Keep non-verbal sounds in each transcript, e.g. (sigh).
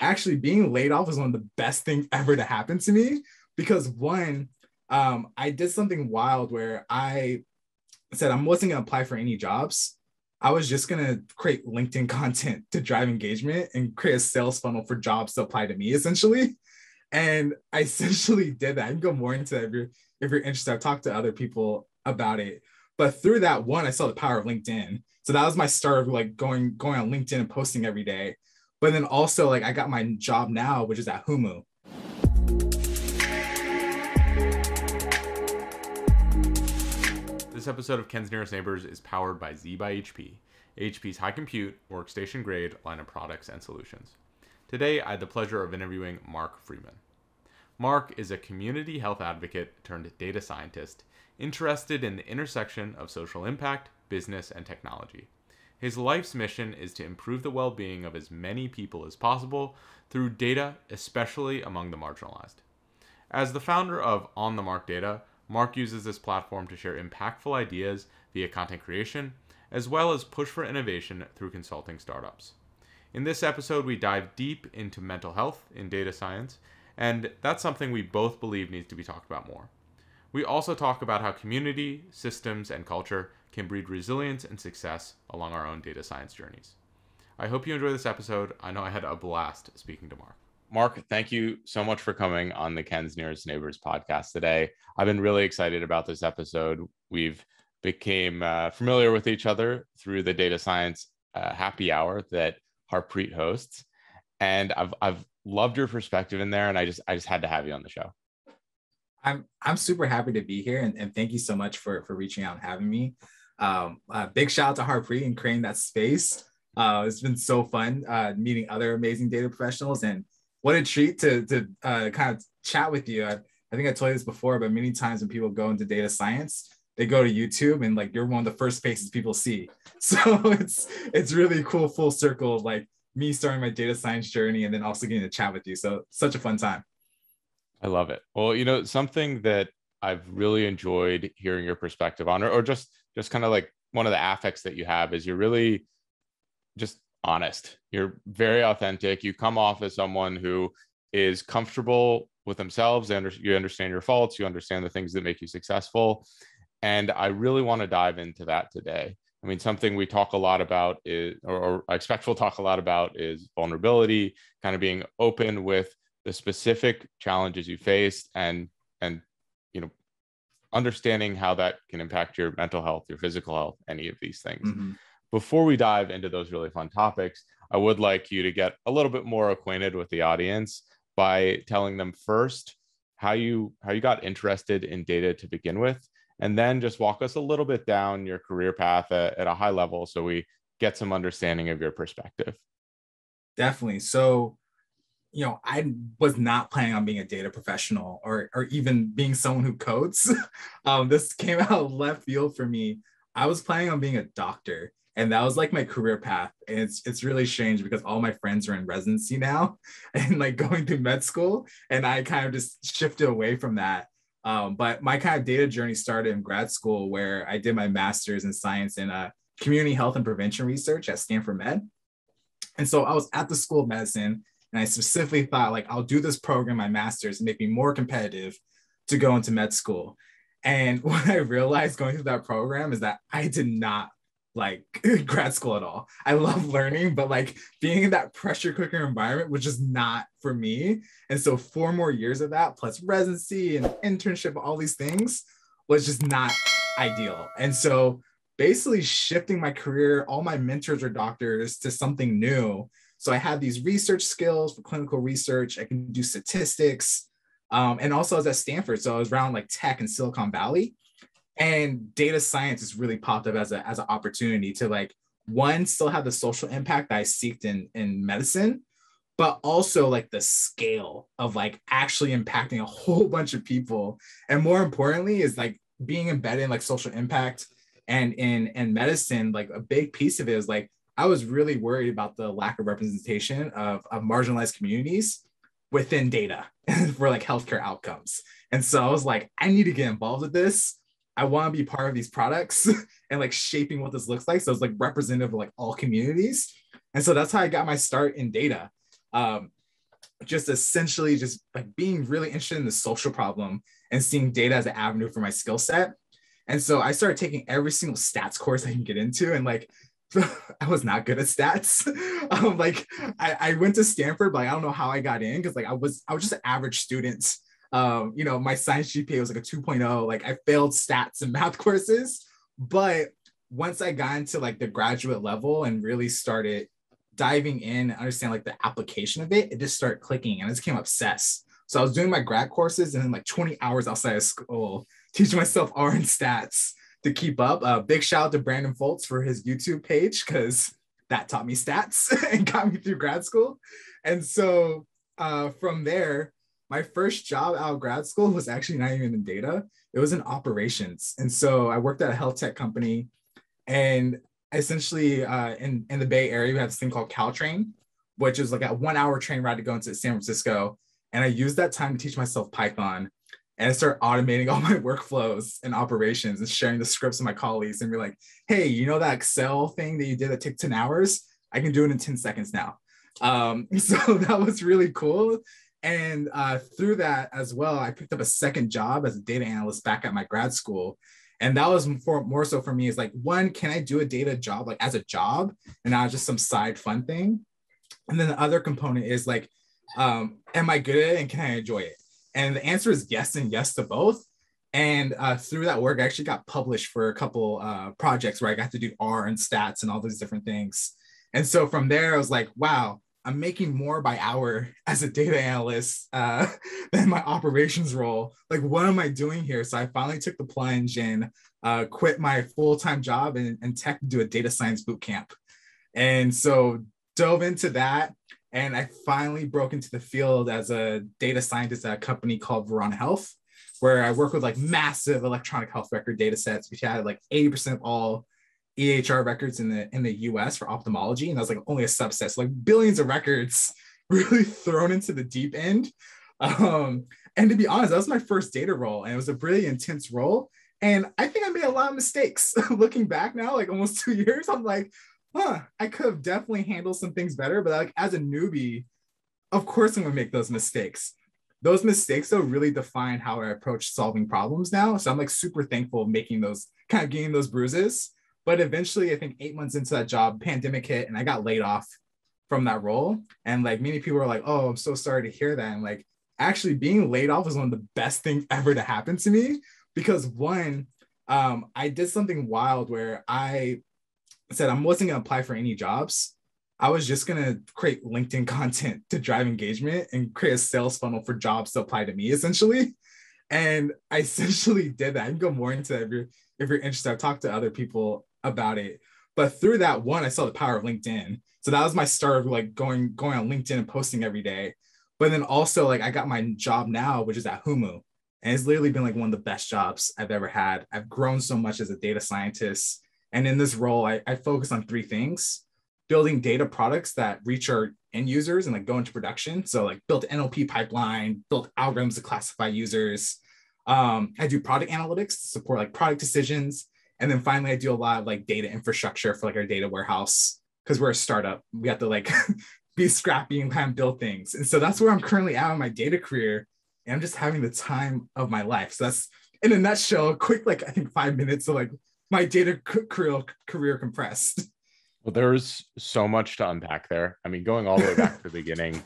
actually being laid off was one of the best things ever to happen to me because one, um, I did something wild where I said I wasn't gonna apply for any jobs. I was just gonna create LinkedIn (laughs) content to drive engagement and create a sales funnel for jobs to apply to me essentially. And I (laughs) essentially did that. I can go more into that if you're if you're interested. I've talked to other people about it. But through that one, I saw the power of LinkedIn. So that was my start of like going going on LinkedIn and posting every day. But then also like I got my job now, which is at Humu. This episode of Ken's Nearest Neighbors is powered by Z by HP, HP's high compute, workstation grade line of products and solutions. Today, I had the pleasure of interviewing Mark Freeman. Mark is a community health advocate turned data scientist interested in the intersection of social impact, business, and technology. His life's mission is to improve the well being of as many people as possible through data, especially among the marginalized. As the founder of On the Mark Data, Mark uses this platform to share impactful ideas via content creation, as well as push for innovation through consulting startups. In this episode, we dive deep into mental health in data science, and that's something we both believe needs to be talked about more. We also talk about how community, systems, and culture can breed resilience and success along our own data science journeys. I hope you enjoy this episode. I know I had a blast speaking to Mark. Mark, thank you so much for coming on the Ken's Nearest Neighbors podcast today. I've been really excited about this episode. We've became uh, familiar with each other through the data science uh, happy hour that Harpreet hosts, and I've I've loved your perspective in there, and I just I just had to have you on the show. I'm I'm super happy to be here, and, and thank you so much for for reaching out and having me. Um, uh, big shout out to Harpreet and creating that space. Uh, it's been so fun uh, meeting other amazing data professionals, and what a treat to to uh, kind of chat with you. I, I think I told you this before, but many times when people go into data science, they go to YouTube and like you're one of the first faces people see. (laughs) So it's it's really cool full circle of like me starting my data science journey and then also getting to chat with you. So such a fun time. I love it. Well, you know, something that I've really enjoyed hearing your perspective on, or, or just just kind of like one of the affects that you have is you're really just honest. You're very authentic. You come off as someone who is comfortable with themselves. And you understand your faults. You understand the things that make you successful. And I really want to dive into that today. I mean, something we talk a lot about is, or, or I expect we'll talk a lot about is vulnerability, kind of being open with the specific challenges you faced and and you know understanding how that can impact your mental health, your physical health, any of these things. Mm-hmm. Before we dive into those really fun topics, I would like you to get a little bit more acquainted with the audience by telling them first how you how you got interested in data to begin with and then just walk us a little bit down your career path at, at a high level so we get some understanding of your perspective. Definitely. So you know, I was not planning on being a data professional or or even being someone who codes. (laughs) um, this came (laughs) out left field for me. I was planning on being a doctor, and that was like my career path. And it's it's really strange because all my friends are in residency now (laughs) and like going through med school, and I kind of just shifted away from that. Um, but my kind of data journey started in grad school, where I did my master's in science in uh, community health and prevention research at Stanford Med. And so I was at the School of Medicine and I specifically thought like I'll do this program, my master's, and make me more competitive to go into med school. And (laughs) what I realized going through that program is that I did not like (laughs) grad school at all. I love learning, but like being in that pressure cooker environment was just not for me. And so four more years of that, plus residency and internship, all these things was just not ideal. And so basically shifting my career, all my mentors are doctors to something new so I have these research skills for clinical research. I can do statistics. Um, and also I was at Stanford. So I was around like tech and Silicon Valley. And data science has really popped up as, a, as an opportunity to like, one, still have the social impact that I seeked in, in medicine, but also like the scale of like actually impacting a whole (laughs) bunch of people. And more importantly, is like being embedded in like social impact and in, in medicine, like a big piece of it is like I was really worried about the lack of representation of, of marginalized communities within data (laughs) for like healthcare outcomes. And so I was like, I need to get involved with this. I want to be part of these products (laughs) and like shaping what this looks like. So it's like representative of like all communities. And so that's how I got my start in data. Um, just essentially just like being really interested in the social problem and seeing data as an avenue for my skill set. And so I started taking every single stats course I can get into. And like, (laughs) I was not good at stats. (laughs) um, like I, I went to Stanford, but I don't know how I got in because like I was I was just an average student. Um, you know, my science GPA was like a 2.0. Like I failed stats and math (laughs) courses, but once I got into like the graduate level and really started diving in and understand like the application of it, it just started clicking and I just became obsessed. So I was doing my grad courses and then like 20 hours outside of school, teaching myself R and stats to keep up. Uh, big shout out to Brandon Foltz for his YouTube page because that taught me stats (laughs) and got me through grad school. And so uh, from there, my first job out of grad school was actually not even in data, it was in operations. And so I worked at a health tech company. And essentially, uh, in, in the Bay Area, we have this thing called Caltrain, which is like a one hour train ride to go into San Francisco. And I used that time to teach myself Python and start automating all my (laughs) workflows and operations and sharing the scripts with my colleagues and be like, hey, you know that Excel thing that you did that took 10 hours? I can do it in 10 seconds now. Um, (laughs) so that was really cool. And uh, through that as well, I picked up a second job as a data analyst back at my grad school. And that was for, more so for me is like, one, can I do a data job like as a job and not just some side fun thing? And then the other component is like, um, am I good at it and can I enjoy it? And the answer is yes and yes to both. And uh, through that work, I actually got published for a couple uh, projects where I got to do R and stats and all those different things. And so from there, I was like, wow, I'm making more by hour (laughs) as a data analyst uh, (laughs) than my operations role. Like, what am I doing here? So I finally took the plunge and uh, quit my full time job in, in tech to do a data science boot camp. And so dove into that and I finally broke into the field as a data scientist at a company called Verana Health, where I work with like massive electronic health record data sets, which had like 80% of all EHR records in the in the US for ophthalmology. And that was like only a subset. So like billions of records (laughs) really thrown into the deep end. Um, and to be honest, that was my first data role. And it was a really intense role. And I think I made a lot of mistakes (laughs) looking back now, like almost two (laughs) years. I'm like, huh, I could have definitely handled some things better. But like as a newbie, of course I'm gonna make those mistakes. Those mistakes though really define how I approach solving problems now. So I'm like super thankful making those kind of getting those bruises. But eventually, I think eight months into that job, pandemic hit and I got laid off from that role. And like many people are like, oh, I'm so sorry to hear that. And like actually being laid off was one of the best things ever to happen to me because one, um, I did something wild where I said I wasn't going to apply for any jobs. I was just going to create LinkedIn (laughs) content to drive engagement and create a sales funnel for jobs to apply to me essentially. And I (laughs) essentially did that. I can go more into that if you're, if you're interested. I've talked to other people about it. But through that one, I saw the power of LinkedIn. So that was my start of like going going on LinkedIn and posting every day. But then also like I got my job now, which is at Humu. And it's literally been like one of the best jobs I've ever had. I've grown so much as a data scientist and in this role, I, I focus on three things building data products that reach our end users and like go into production. So like build NLP pipeline, build algorithms to classify users. Um, I do product analytics to support like product decisions. And then finally, I do a lot of like data infrastructure for like our data warehouse because we're a startup. We have to like (laughs) be scrappy and kind of build things. And so that's where I'm currently at in my data career. And I'm just having the time of my life. So that's in a nutshell, quick, like I think five minutes of like my data career career compressed. (laughs) Well, there's so much to unpack there. I mean, going all the way back to the (laughs) beginning,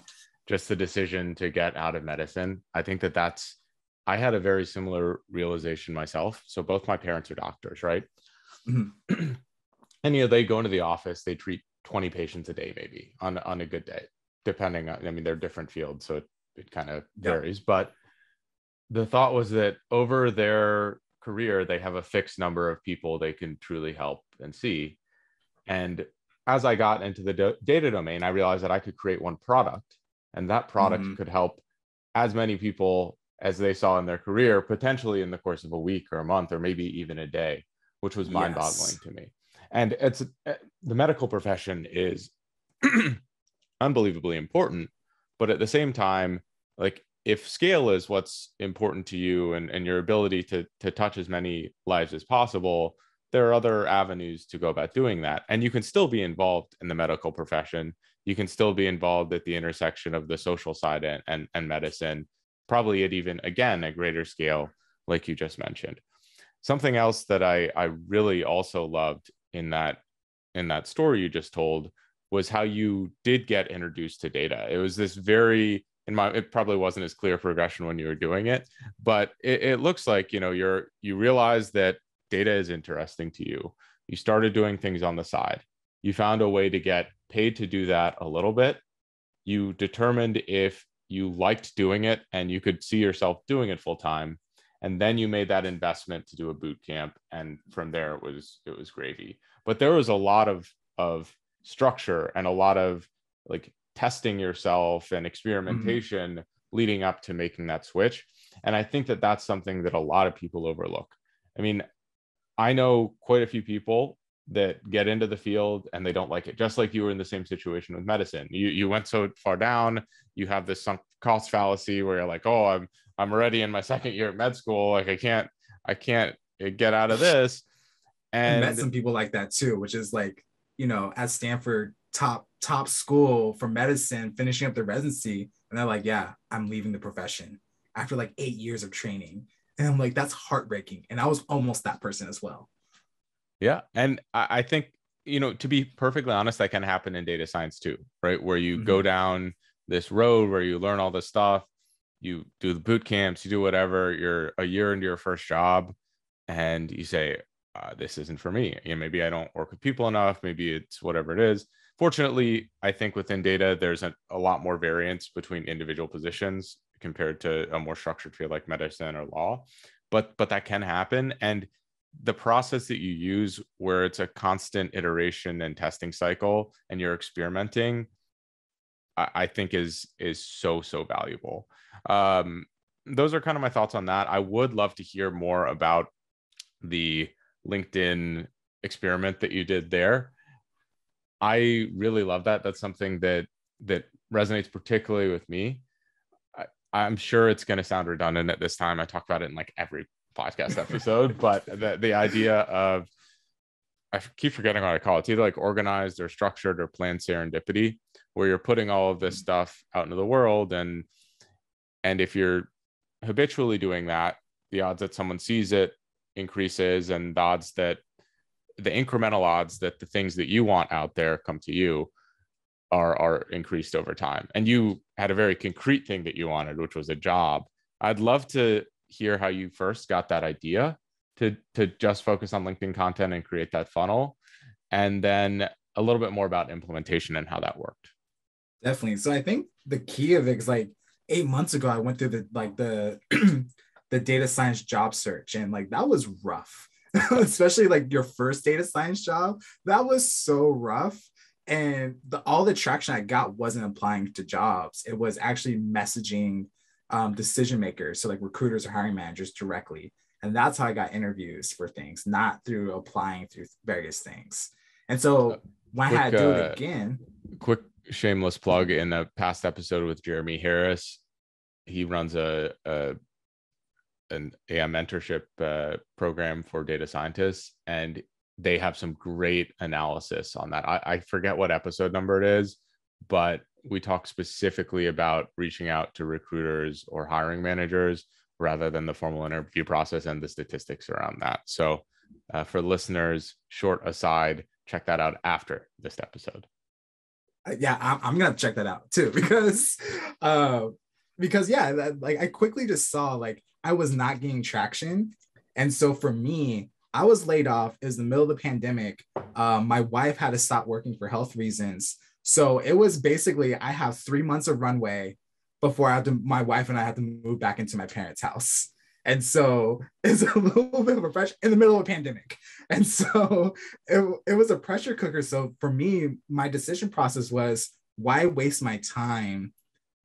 just the decision to get out of medicine. I think that that's. I had a very similar realization myself. So both my parents are doctors, right? Mm-hmm. (clears throat) and you know, they go into the office, they treat 20 patients a day, maybe on on a good day, depending on. I mean, they're different fields, so it it kind of varies. Yep. But the thought was that over their career, they have a fixed number of people they can truly help and see. And as I got into the do- data domain, I realized that I could create one product, and that product mm-hmm. could help as many people as they saw in their career, potentially in the course of a week or a month or maybe even a day, which was mind boggling yes. to me. And it's uh, the medical profession is (clears throat) unbelievably important, but at the same time, like if scale is what's important to you and, and your ability to, to touch as many lives as possible, there are other avenues to go about doing that. And you can still be involved in the medical profession you can still be involved at the intersection of the social side and, and, and medicine, probably at even, again, a greater scale, like you just mentioned. Something else that I, I really also loved in that in that story you just told was how you did get introduced to data. It was this very in my it probably wasn't as clear progression when you were doing it, but it, it looks like you know you're you realize that data is interesting to you. You started doing things on the side. You found a way to get paid to do that a little bit. You determined if you liked doing it and you could see yourself doing it full time. And then you made that investment to do a boot camp. And from there it was it was gravy. But there was a lot of of structure and a lot of like testing yourself and experimentation mm-hmm. leading up to making that switch. And I think that that's something that a lot of people overlook. I mean, I know quite a few people that get into the field and they don't like it just like you were in the same situation with medicine you you went so far down you have this sunk cost fallacy where you're like oh i'm i'm already in my second year at med school like i can't i can't get out of this (laughs) and I met some people like that too which is like you know at stanford top top school for medicine finishing up their residency and they're like yeah i'm leaving the profession after like eight years of training and I'm like, that's heartbreaking. And I was almost that person as well. Yeah. And I, I think, you know, to be perfectly honest, that can happen in data science too, right? Where you mm-hmm. go down this road where you learn all this stuff, you do the boot camps, you do whatever, you're a year into your first job, and you say, uh, this isn't for me. You know, maybe I don't work with people enough. Maybe it's whatever it is. Fortunately, I think within data, there's a, a lot more variance between individual positions compared to a more structured field like medicine or law but but that can happen. And the process that you use where it's a constant iteration and testing cycle and you're experimenting i, I think is is so so valuable. Um, those are kind of my thoughts on that. I would love to hear more about the linkedin experiment that you did there i really love that that's something that that resonates particularly with me I, I'm sure it's going to sound redundant at this time. I talk about it in like every podcast episode, (laughs) but the, the idea of, I keep forgetting what I call it. It's either like organized or structured or planned serendipity, where you're putting all of this stuff out into the world. And, and if you're habitually doing that, the odds that someone sees it increases and the odds that the incremental odds that the things that you want out there come to you are are increased over time. And you had a very concrete thing that you wanted, which was a job. I'd love to hear how you first got that idea to to just focus on LinkedIn content and create that funnel, and then a little bit more about implementation and how that worked. Definitely. So I think the key of it is like eight months ago, I went through the like the (clears throat) the data science job search, and like that was rough. (laughs) Especially like your first data science job, that was so rough and the, all the traction I got wasn't applying to jobs. It was actually messaging um, decision makers, so like recruiters or hiring managers directly. And that's how I got interviews for things, not through applying through various things. And so uh, when quick, I had to do it uh, again, quick shameless plug in the past episode with Jeremie Harris, he runs a, a an a mentorship uh, program for data scientists, and they have some great analysis on that. I, I forget what episode number it is, but we talk specifically about reaching out to recruiters or hiring managers rather than the formal interview process and the statistics around that. So, uh, for listeners, short aside, check that out after this episode. Uh, yeah, I'm, I'm gonna check that out too (laughs) because, uh, because yeah, that, like I quickly just saw like I was not getting traction, and so for me, I was laid off. It was the middle of the pandemic. Um, my wife had to stop working for health reasons. So it was basically I have three months of runway before I have to. My wife and I have to move back into my parents' house. And so (laughs) it's a little bit of a pressure in the middle of a pandemic. And so it, it was a pressure cooker. So for me, my decision process was why waste my time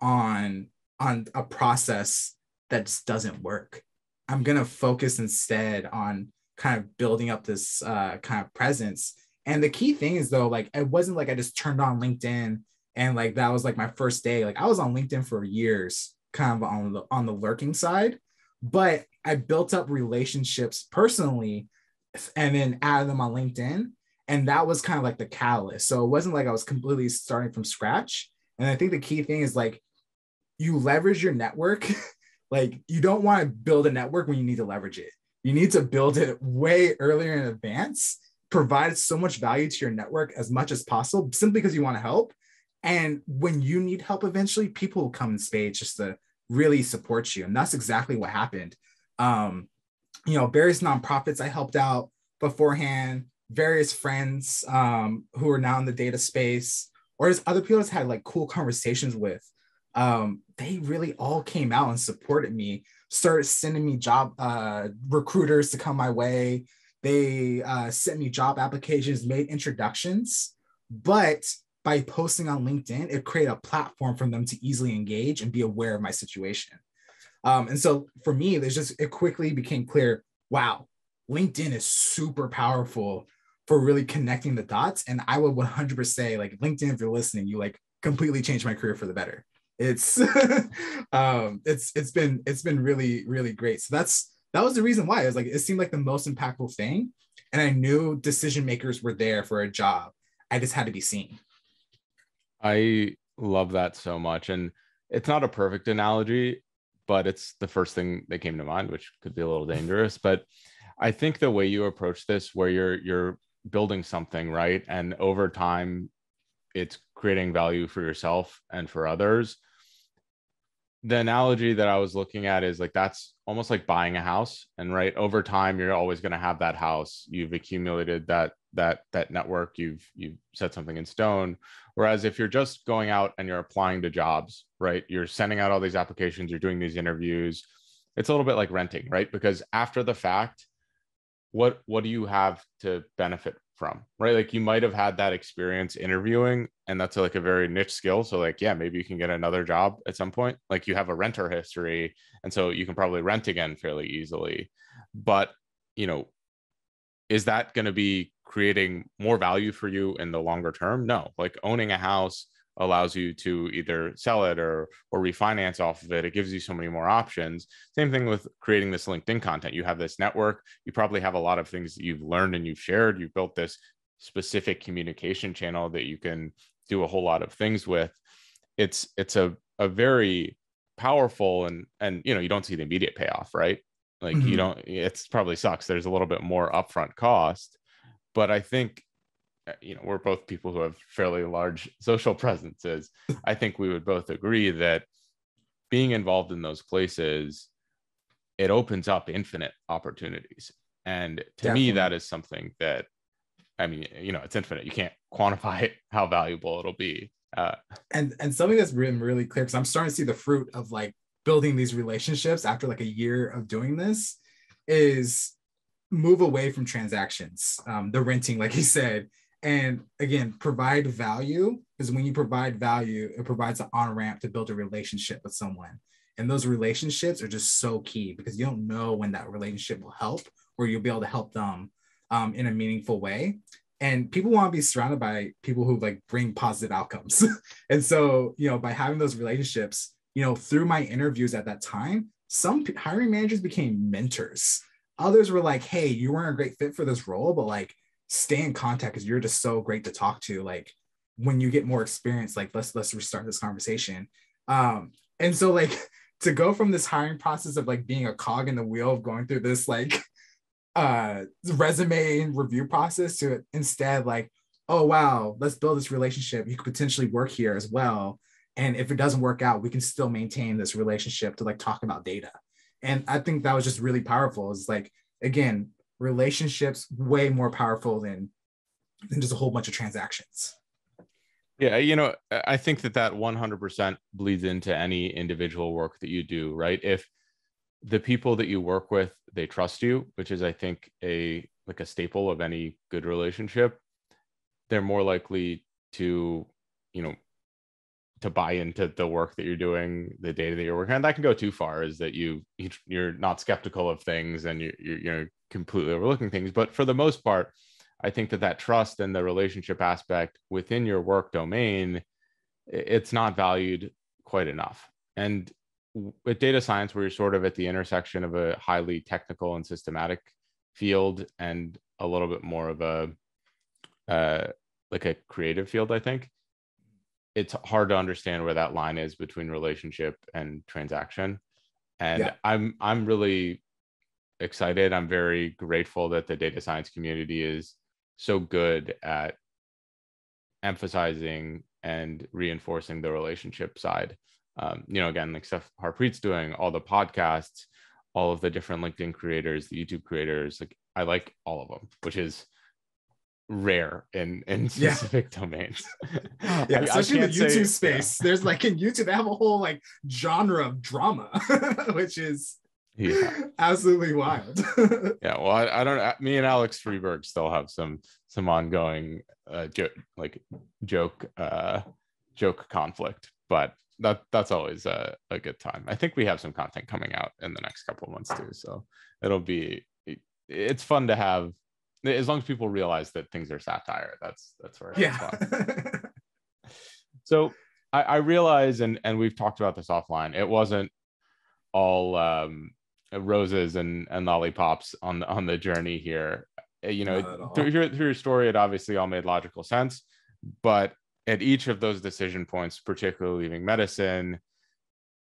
on on a process that just doesn't work? I'm gonna focus instead on kind of building up this uh, kind of presence. And the key thing is though, like it wasn't like I just turned on LinkedIn and like that was like my first day. Like I was on LinkedIn for years, kind of on the on the lurking side, but I built up relationships personally and then added them on LinkedIn. And that was kind of like the catalyst. So it wasn't like I was completely starting from scratch. And I think the key thing is like you leverage your network. (laughs) like you don't want to build a network when you need to leverage it. You need to build it way earlier in advance, provide so much value to your network as much as possible, simply because you want to help. And when you need help eventually, people will come in spades just to really support you. And that's exactly what happened. Um, you know, various nonprofits I helped out beforehand, various friends um, who are now in the data space, or just other people I've had like cool conversations with. Um, they really all came out and supported me, started sending me job uh, recruiters to come my way. They uh, sent me job applications, made introductions, but by posting on LinkedIn, it created a platform for them to easily engage and be aware of my situation. Um, and so for me, there's just it quickly became clear, wow, LinkedIn is super powerful for really connecting the dots. And I would 100% say, like LinkedIn, if you're listening, you like completely changed my career for the better. It's (laughs) um, it's it's been it's been really really great. So that's that was the reason why it was like it seemed like the most impactful thing, and I knew decision makers were there for a job. I just had to be seen. I love that so much, and it's not a perfect analogy but it's the first thing that came to mind, which could be a little dangerous. (laughs) But I think the way you approach this, where you're you're building something right, and over time, it's creating value for yourself and for others. The analogy that I was looking at is like that's almost like buying a house, and right over time, you're always going to have that house. You've accumulated that that that network. You've you've set something in stone. Whereas if you're just going out and you're applying to jobs, right? You're sending out all these applications, you're doing these interviews. It's a little bit like renting, right? Because after the fact, what what do you have to benefit from, right? Like you might have had that experience interviewing, and that's like a very niche skill. So like, yeah, maybe you can get another job at some point. Like you have a renter history, and so you can probably rent again fairly easily. But you know, is that going to be creating more value for you in the longer term? No, like owning a house allows you to either sell it or or refinance off of it. It gives you so many more options. Same thing with creating this LinkedIn content. You have this network. You probably have a lot of things that you've learned and you've shared. You've built this specific communication channel that you can do a whole lot of things with. It's it's a a very powerful and and you know you don't see the immediate payoff, right? Like mm-hmm. you don't. It's probably sucks. There's a little bit more upfront cost, but I think you know we're both people who have fairly large social (laughs) presences. I think we would both agree that being involved in those places it opens up infinite opportunities. And to Definitely. me, that is something that I mean, you know, it's infinite. You can't quantify how valuable it'll be. Uh, and and something that's been really clear because I'm starting to see the fruit of like building these relationships after like a year of doing this is move away from transactions, um, the renting, like he said, and again, provide value because when you provide value, it provides an on ramp to build a relationship with someone. And those relationships are just so key because you don't know when that relationship will help or you'll be able to help them um, in a meaningful way. And people want to be surrounded by people who like bring positive outcomes. (laughs) and so, you know, by having those relationships, you know, through my interviews at that time, some hiring managers became mentors Others were like, hey, you weren't a great fit for this role, but like stay in contact because you're just so great to talk to. Like when you get more experience, like let's let's restart this conversation. Um, and so like (laughs) to go from this hiring process of like being a cog in the wheel of going through this like (laughs) uh resume review process to instead like, oh wow, let's build this relationship. You could potentially work here as well. And if it doesn't work out, we can still maintain this relationship to like talk about data and i think that was just really powerful it's like again relationships way more powerful than than just a whole bunch of transactions. Yeah you know i think that that 100% bleeds into any individual work that you do right? If the people that you work with they trust you which is i think a like a staple of any good relationship they're more likely to you know to buy into the work that you're doing, the data that you're working on. That can go too far. Is that you you're not skeptical of things and you're you're completely overlooking things. But for the most part, I think that that trust and the relationship aspect within your work domain, it's not valued quite enough. And with data science, where you're sort of at the intersection of a highly technical and systematic field and a little bit more of a uh, like a creative field, I think it's hard to understand where that line is between relationship and transaction. And yeah. I'm I'm really excited. I'm very grateful that the data science community is so good at emphasizing and reinforcing the relationship side. Um, you know, again, like stuff Harpreet's doing, all the podcasts, all of the different LinkedIn creators, the YouTube creators, like I like all of them, which is rare in in specific yeah. (laughs) domains. yeah, especially in the YouTube say, space. Yeah. There's like in YouTube, they have a whole like genre of drama, (laughs) which is yeah. absolutely wild. (laughs) yeah, well, I, I, don't. Me and Alex Freberg still have some some ongoing uh, joke like joke uh, joke conflict, but that that's always a, a good time. I think we have some content coming out in the next couple of months too, so it'll be it's fun to have as long as people realize that things are satire that's that's where yeah. (laughs) so I, I realize and and we've talked about this offline it wasn't all um roses and and lollipops on the on the journey here. Uh, you know through your, through your story it obviously all made logical sense but at each of those decision points particularly leaving medicine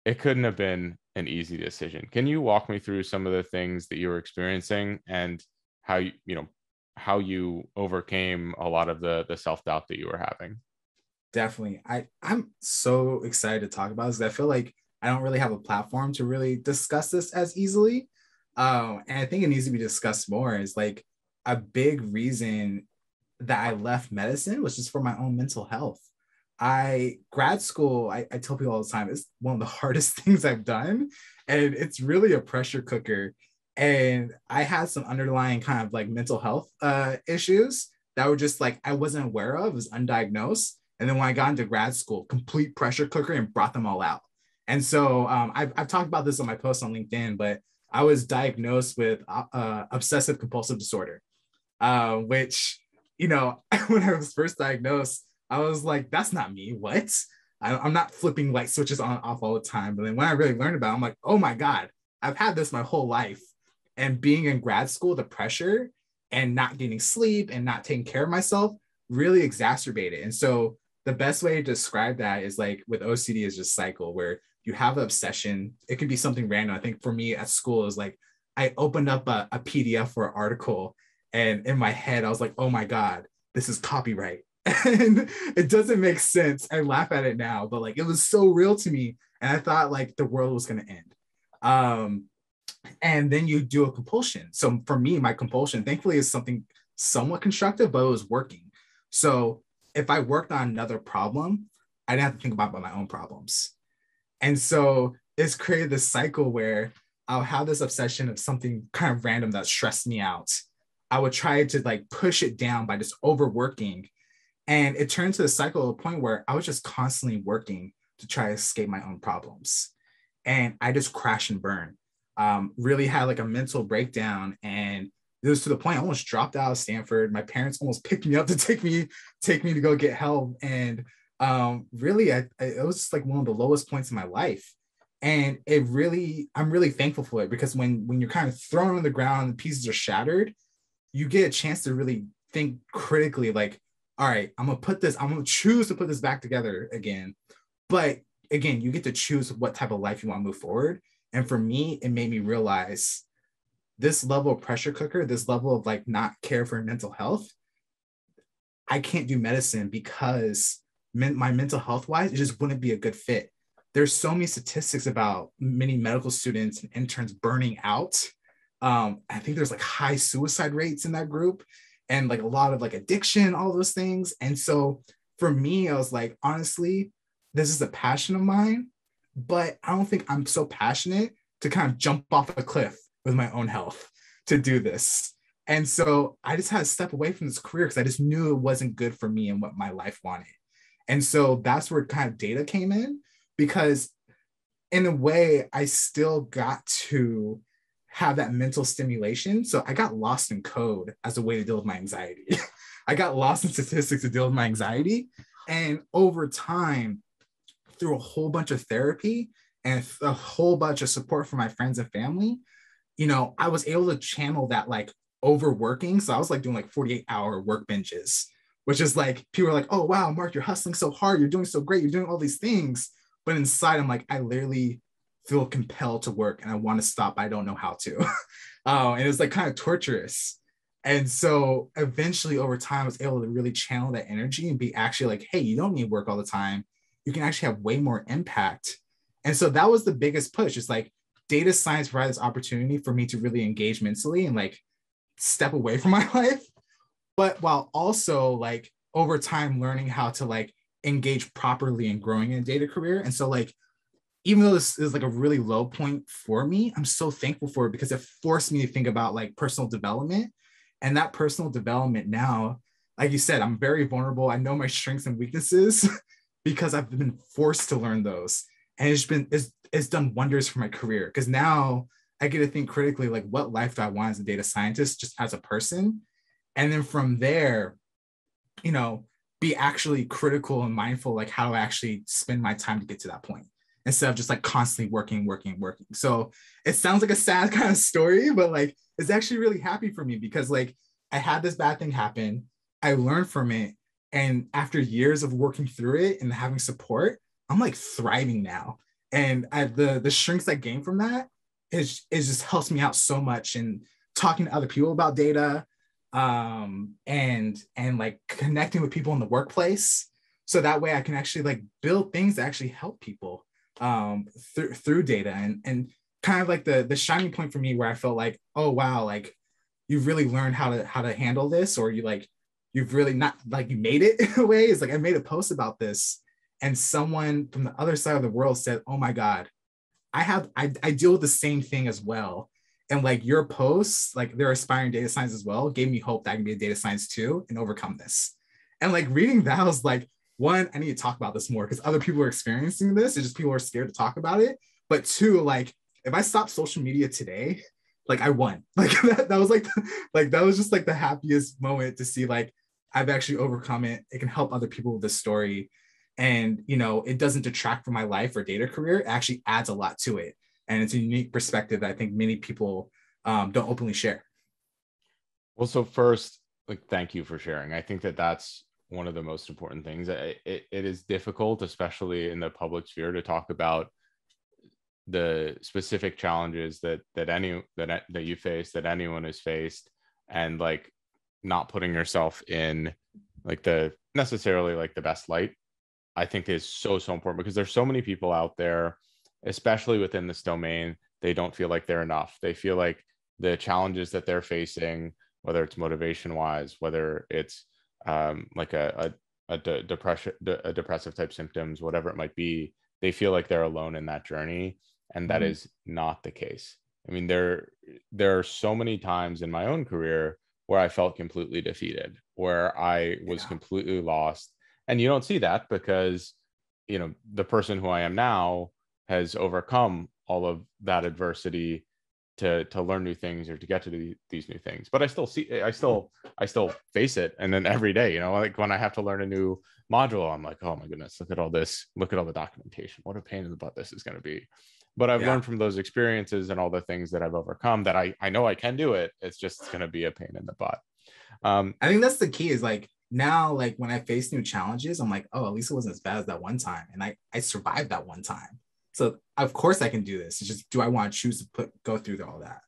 it couldn't have been an easy decision. Can you walk me through some of the things that you were experiencing and how you you know how you overcame a lot of the the self-doubt that you were having? Definitely. I i'm so excited to talk about this i feel like i don't really have a platform to really discuss this as easily. Um and i think it needs to be discussed more. Is like a big reason that i left medicine was just for my own mental health. I grad school I, I tell people all the time it's one of the (laughs) hardest things i've done. And it's really a pressure cooker and I had some underlying kind of like mental health uh, issues that were just like I wasn't aware of, was undiagnosed. And then when I got into grad school, complete pressure cooker and brought them all out. And so um, I've, I've talked about this on my post on LinkedIn, but I was diagnosed with uh, uh obsessive compulsive disorder, uh, which, you know, (laughs) when I was first diagnosed, I was like, that's not me. What? I, I'm not flipping light switches on and off all the time. But then when I really learned about it, I'm like, oh my God, I've had this my whole life and being in grad school, the pressure and not getting sleep and not taking care of myself really exacerbated. And so the best way to describe that is like with OCD is just cycle where you have an obsession. It can be something random. I think for me at school is like I opened up a, a PDF for an article and in my head I was like, oh my God, this is copyright. (laughs) and it doesn't make sense. I laugh at it now, but like it was so real to me. And I thought like the world was gonna end. Um, and then you do a compulsion. So for me, my compulsion, thankfully, is something somewhat constructive, but it was working. So if I worked on another problem, I didn't have to think about my own problems. And so it's created this cycle where I'll have this obsession of something kind of random that stressed me out. I would try to like push it down by just overworking. And it turned to a cycle, of a point where I was just constantly working to try to escape my own problems. And I just crash and burn um, really had like a mental breakdown and it was to the point I almost dropped out of Stanford. My parents almost (laughs) picked me up to take me take me to go get help, and um, really, I, I, it was just like one of the lowest points in my life. And it really, I'm really thankful for it because when when you're kind of thrown on the ground, the pieces are shattered, you get a chance to really think critically. Like, all right, I'm gonna put this, I'm gonna choose to put this back together again. But again, you get to choose what type of life you want to move forward. And for me, it made me realize this level of pressure cooker, this level of like not care for mental health, I can't do medicine because men- my mental health wise, it just wouldn't be a good fit. There's so many statistics about many medical students and interns burning out. Um, I think there's like high suicide rates in that group and like a lot of like addiction, all those things. And so for me, I was like, honestly, this is a passion of mine but I don't think I'm so passionate to kind of jump off a cliff with my own health to do this. And so I just had to step away from this career because I just knew it wasn't good for me and what my life wanted. And so that's where kind of data came in because in a way I still got to have that mental stimulation. So I got lost in code as a way to deal with my anxiety. (laughs) I got lost in statistics to deal with my anxiety. And over time, through a whole bunch of therapy and a whole bunch of support from my friends and family, you know, I was able to channel that like overworking. So I was like doing like 48 hour work benches which is like people are like, oh wow, Mark, you're hustling so hard, you're doing so great, you're doing all these things. But inside, I'm like, I literally feel compelled to work and I want to stop. I don't know how to. (laughs) um, and it's like kind of torturous. And so eventually over time, I was able to really channel that energy and be actually like, hey, you don't need work all the time. You can actually have way more impact. And so that was the biggest push. It's like data science provided this opportunity for me to really engage mentally and like step away from (laughs) my life, but while also like over time learning how to like engage properly and growing in a data career. And so like even though this is like a really low point for me, I'm so thankful for it because it forced me to think about like personal development. And that personal development now, like you said, I'm very vulnerable. I know my strengths and weaknesses (laughs) because I've been forced to learn those. And it's been it's, it's done wonders for my career because now I get to think critically like what life do I want as a data scientist, just as a person. And then from there, you know, be actually critical and mindful, like how do I actually spend my time to get to that point instead of just like constantly working, working, working. So it sounds like a sad (laughs) kind of story, but like it's actually really happy for me because like I had this bad thing happen. I learned from it. And after years of working through it and having support, I'm like thriving now. And I, the the strengths I gained from that is it just helps me out so much in talking to other people about data um and and like connecting with people in the workplace so that way i can actually like build things that actually help people um through through data and and kind of like the the shining point for me where i felt like oh wow like you've really learned how to how to handle this or you like you've really not like you made it (laughs) in a way is like i made a post about this and someone from the other side of the world said oh my god i have i, I deal with the same thing as well and like your posts, like they're aspiring data science as well, gave me hope that I can be a data science too and overcome this. And like reading that, I was like, one, I need to talk about this more because other people are experiencing this. It's just people are scared to talk about it. But two, like if I stop social media today, like I won. (laughs) Like that, that was like (laughs) like that was just like the happiest moment to see like I've actually overcome it. It can help other people with this story. And you know, it doesn't detract from my life or data career. It actually adds a lot to it and it's a unique perspective that I think many people um, don't openly share. Well, so first, like, thank you for sharing. I think that that's one of the most important things. It, it, it is difficult, especially in the public sphere, to talk about the specific challenges that that any that that you face, that anyone has faced, and like not putting yourself in like the necessarily like the best light. I think is so so important because there's so many people out there especially within this domain, they don't feel like they're enough. They feel like the challenges that they're facing, whether it's motivation wise, whether it's um, like a, a, a de- depression, de- a depressive type symptoms, whatever it might be, they feel like they're alone in that journey. And that mm-hmm. is not the case. I mean, there, there are so many times in my own career where I felt completely defeated, where I was yeah. completely lost. And you don't see that because, you know, the person who I am now has overcome all of that adversity to to learn new things or to get to the, these new things. But i still see i still i still face it. And then every day you know like when i have to learn a new module i'm like oh my goodness look at all this. Look at all the documentation. What a pain in the butt this is going to be but i've yeah. learned from those experiences and all the things that i've overcome that i i know i can do it it's just going to be a pain in the butt um i think that's the key is like now like when i face new challenges i'm like oh at least it wasn't as bad as that one time and i i survived that one time so of course I can do this. It's just do I want to choose to put go through all that?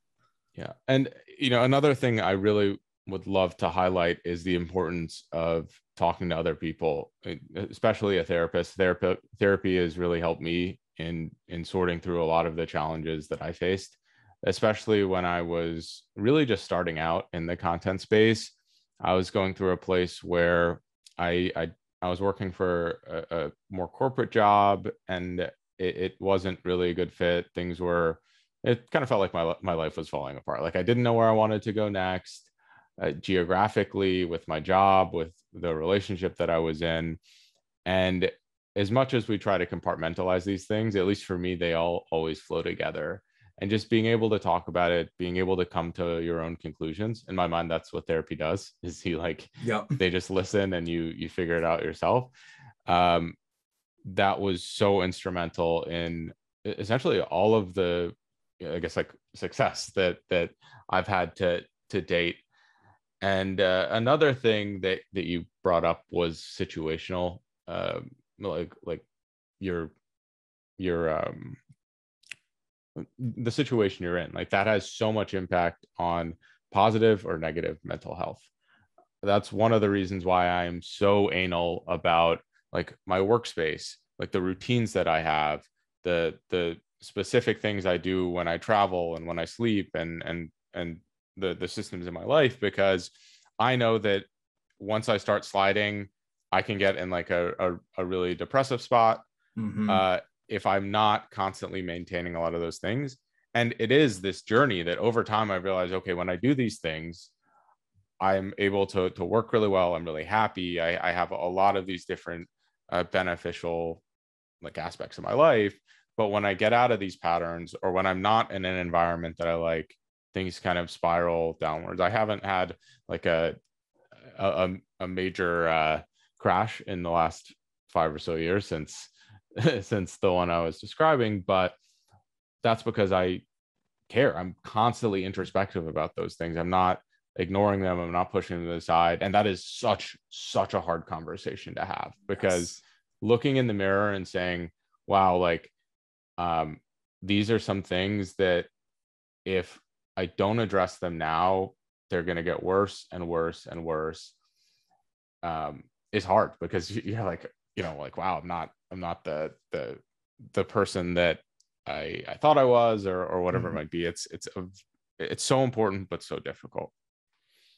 Yeah. And you know, another thing I really would love to highlight is the importance of talking to other people, especially a therapist. Therapy therapy has really helped me in in sorting through a lot of the challenges that I faced, especially when I was really just starting out in the content space. I was going through a place where I I, I was working for a, a more corporate job and it, it wasn't really a good fit. Things were, it kind of felt like my, my life was falling apart. Like I didn't know where I wanted to go next uh, geographically with my job, with the relationship that I was in. And as much as we try to compartmentalize these things, at least for me, they all always flow together. And just being able to talk about it, being able to come to your own conclusions. In my mind, that's what therapy does. (laughs) Is you like, yeah, they just listen and you you figure it out yourself. Um, that was so instrumental in essentially all of the i guess like success that that i've had to to date and uh, another thing that that you brought up was situational uh, like like your your um the situation you're in like that has so much impact on positive or negative mental health. That's one of the reasons why i'm so anal about like my workspace like the routines that i have the the specific things i do when i travel and when i sleep and and and the the systems in my life because i know that once i start sliding i can get in like a a, a really depressive spot mm-hmm. uh, if i'm not constantly maintaining a lot of those things. And it is this journey that over time i realize, okay when i do these things i'm able to to work really well. I'm really happy. I, I have a lot of these different uh, beneficial like aspects of my life. But when i get out of these patterns or when i'm not in an environment that i like things kind of spiral downwards. I haven't had like a a, a major uh, crash in the last five or so years since (laughs) since the one i was describing but that's because i care. I'm constantly introspective about those things. I'm not ignoring them. I'm not pushing them to the side. And that is such such a hard conversation to have because yes. looking in the mirror and saying wow like um these are some things that if i don't address them now they're going to get worse and worse and worse. Um is hard because you're like you know like wow i'm not i'm not the the the person that i i thought i was or or whatever mm-hmm. it might be it's it's a, it's so important but so difficult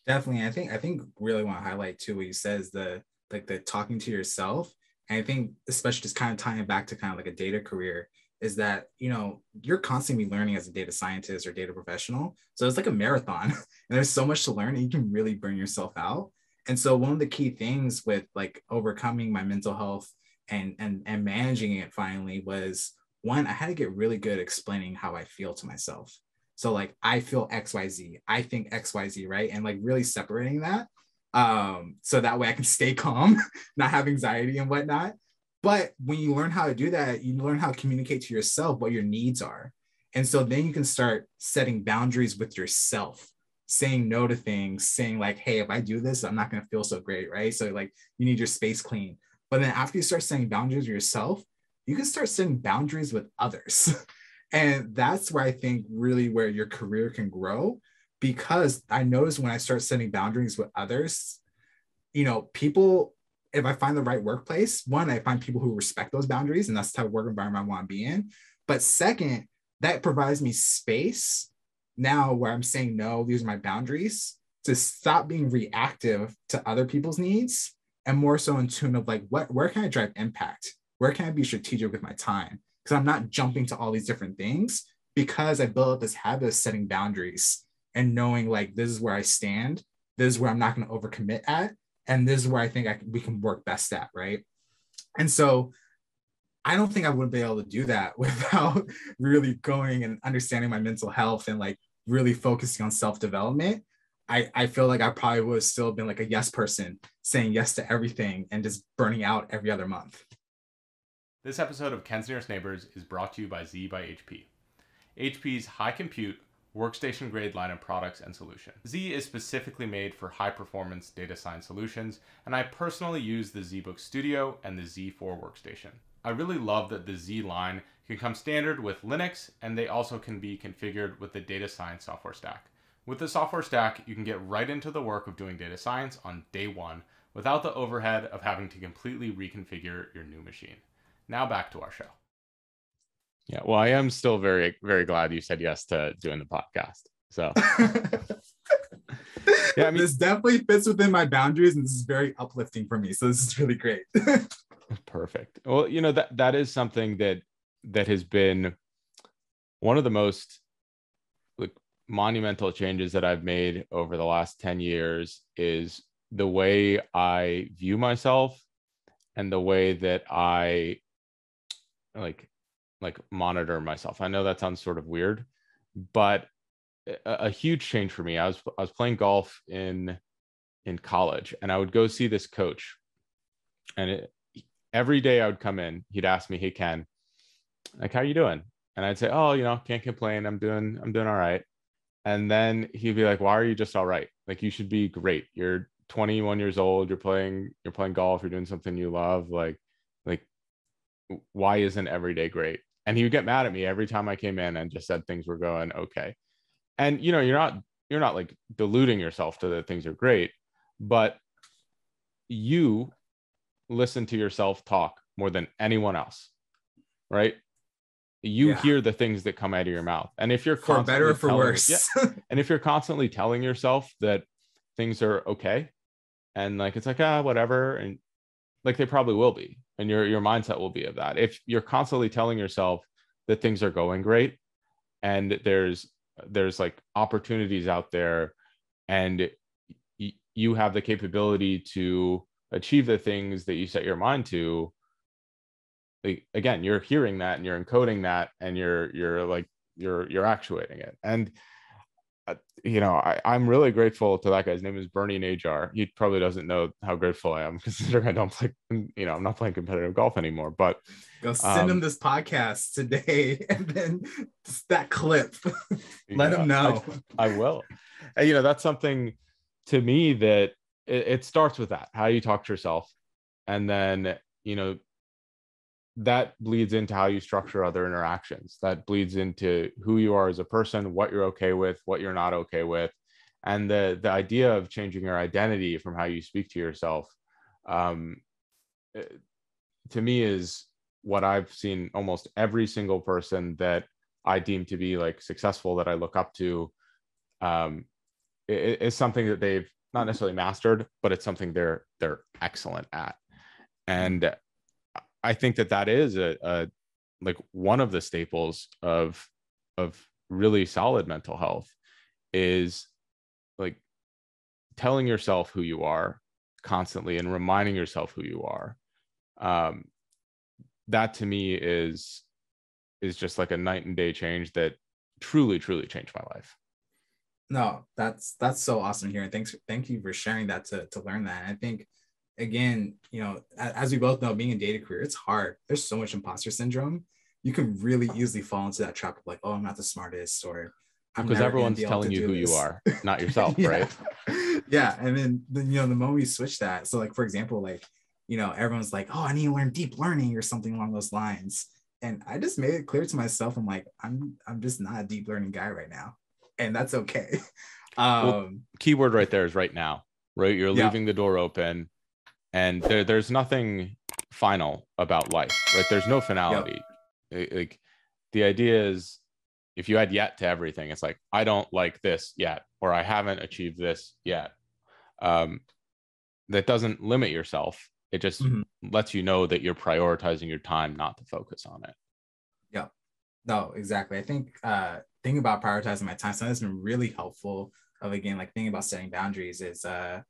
Definitely. I think I think really want to highlight too what you said is the like the talking to yourself. And I think especially just kind of tying it back to kind of like a data career is that you know you're constantly learning as a data scientist or data professional. So it's like a marathon (laughs) and there's so much to learn and you can really burn yourself out. And so one of the key things with like overcoming my mental health and and and managing it finally was one, I had to get really good explaining how I feel to myself. So like I feel XYZ, I think XYZ, right? And like really separating that. Um, so that way I can (laughs) stay calm, not have anxiety and whatnot. But when you learn how to do that, you learn how to communicate to yourself what your needs are. And so then you can start setting boundaries with yourself, saying no to things, saying like, hey, if I do this, I'm not gonna feel so great, right? So like you need your space clean. But then after you start setting boundaries with yourself, you can start setting boundaries with others. (laughs) And that's where I think really where your career can grow because I notice when I start setting boundaries with others, you know, people, if I find the right workplace, one, I find people who respect those boundaries, and that's the type of work environment I want to be in. But second, that provides me space now where I'm saying no, these are my boundaries to stop being reactive to other people's needs and more so in tune of like what where can I drive impact? Where can I be strategic with my time? because I'm not jumping to all these different things because I built up this habit of setting boundaries and knowing like this is where I stand, this is where I'm not going to overcommit at, and this is where I think I can, we can work best at, right? And so I don't think I would be able to do that (laughs) without really going and understanding my mental health and like really focusing on self development. I, I feel like I probably would have still been like a yes person, saying yes to everything and just burning out every other month. This episode of Ken's Nearest Neighbors is brought to you by Z by HP. HP's high compute, workstation grade line of products and solutions. Z is specifically made for high performance data science solutions, and I personally use the ZBook Studio and the Z4 workstation. I really love that the Z line can come standard with Linux, and they also can be configured with the data science software stack. With the software stack, you can get right into the work of doing data science on day one without the overhead of having to completely reconfigure your new machine. Now back to our show. Yeah, well, I am still very, very glad you said yes to doing the podcast. So, (laughs) yeah, I mean, this definitely fits within my boundaries, and this is very uplifting for me. So this is really great. (laughs) Perfect. Well, you know that that is something that that has been one of the most like monumental changes that I've made over the last 10 years is the way I view myself and the way that I like like monitor myself. I know that sounds sort of weird, but a, a, huge change for me. I was I was playing golf in in college, and I would go see this coach, and it, every day I would come in, he'd ask me, "Hey Ken, like how are you doing?" And I'd say, "Oh, you know, can't complain. I'm doing I'm doing all right." and then he'd be like, "Why are you just all right? Like you should be great. You're 21 years old. You're playing. You're playing golf. You're doing something you love. Like, like, why isn't every day great?" And he would get mad at me every time I came in and just said things were going okay. And you know, you're not you're not like deluding yourself to that things are great, but you listen to yourself talk more than anyone else, right? You yeah. hear the things that come out of your mouth. And if you're for better or for telling, worse. Yeah, (laughs) and if you're constantly telling yourself that things are okay and like it's like ah whatever and like they probably will be and your your mindset will be of that. If you're constantly telling yourself that things are going great and there's there's like opportunities out there and y- you have the capability to achieve the things that you set your mind to again you're hearing that and you're encoding that and you're you're like you're you're actuating it. And uh, you know I, i'm really grateful to that guy's name is bernie najar. He probably doesn't know how grateful i am considering (laughs) i don't play you know i'm not playing competitive golf anymore but go send um, him this podcast today (laughs) and then that clip. Let yeah, him know. I, I, will. And, you know that's something to me that it, it starts with that how you talk to yourself. And then you know that bleeds into how you structure other interactions. That bleeds into who you are as a person what you're okay with what you're not okay with and the the idea of changing your identity from how you speak to yourself um, eh, to me is what i've seen almost every single person that i deem to be like successful that i look up to um, is something that they've not necessarily mastered but it's something they're they're excellent at. And I think that that is a, a like one of the staples of of really solid mental health is like telling yourself who you are constantly and reminding yourself who you are. Um that to me is is just like a night and day change that truly truly changed my life. No that's that's so awesome here and thanks thank you for sharing that to to learn that. I think again, you know, as we both know, being a data career, it's hard. There's so much imposter syndrome. You can really easily fall into that trap of like, oh, I'm not the smartest, or because everyone's telling you who this. you are, not (laughs) yourself, yeah. right? (laughs) yeah, and then, then you know the moment we switch that, so like for example, like you know everyone's like, oh, I need to learn deep learning or something along those lines, and I just made it clear to myself, I'm like, I'm I'm just not a deep learning guy right now, and that's okay. (laughs) Um, well, keyword right there is right now, right? You're leaving yeah. the door open and there, there's nothing final about life right? There's no finality. Yep. like the idea is if you add yet to everything it's like i don't like this yet or i haven't achieved this yet. Um, that doesn't limit yourself. It just mm-hmm. lets you know that you're prioritizing your time not to focus on it. Yeah no exactly. I think uh thinking about prioritizing my time something that's been really helpful of again like thinking about setting boundaries is uh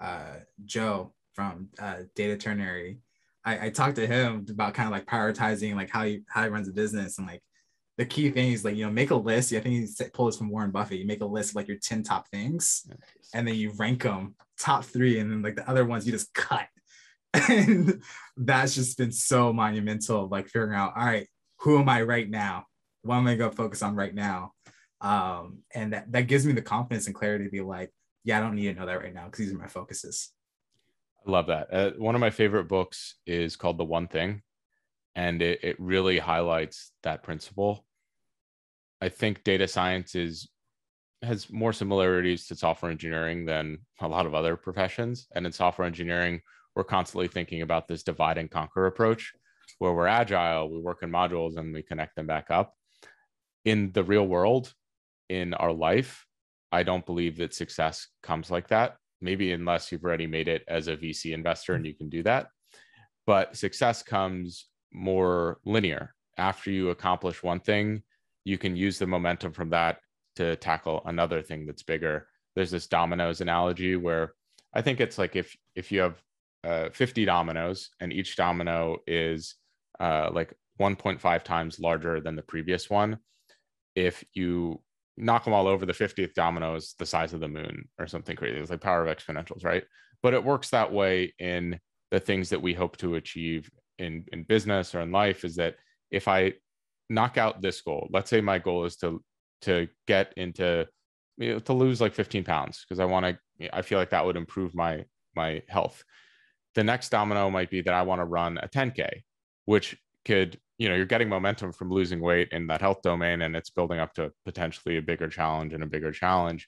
uh joe from uh, Data Ternary. I, I talked to him about kind of like prioritizing like how he how he runs a business and like the key thing is like you know make a list. I think he pulled this from Warren Buffett. You make a list of like your ten top things, and then you rank them top three, and then like the other ones you just cut. (laughs) And that's just been so monumental. Like figuring out, all right, who am I right now? What am I gonna focus on right now? Um, and that that gives me the confidence and clarity to be like, yeah, I don't need to know that right now because these are my focuses. I love that. Uh, one of my favorite books is called The One Thing, and it, it really highlights that principle. I think data science is has more similarities to software engineering than a lot of other professions. And in software engineering, we're constantly thinking about this divide and conquer approach where we're agile, we work in modules and we connect them back up. In the real world, in our life, I don't believe that success comes like that maybe unless you've already made it as a VC investor and you can do that. But success comes more linear. After you accomplish one thing, you can use the momentum from that to tackle another thing that's bigger. There's this dominoes analogy where I think it's like if if you have uh, 50 dominoes and each domino is uh, like 1.5 times larger than the previous one, if you knock them all over the 50th domino is the size of the moon or something crazy it's like power of exponentials right but it works that way in the things that we hope to achieve in in business or in life is that if i knock out this goal let's say my goal is to to get into you know, to lose like 15 pounds because I want to. I feel like that would improve my my health. The next domino might be that I want to run a 10k, which could you know you're getting momentum from losing weight in that health domain, and it's building up to potentially a bigger challenge and a bigger challenge.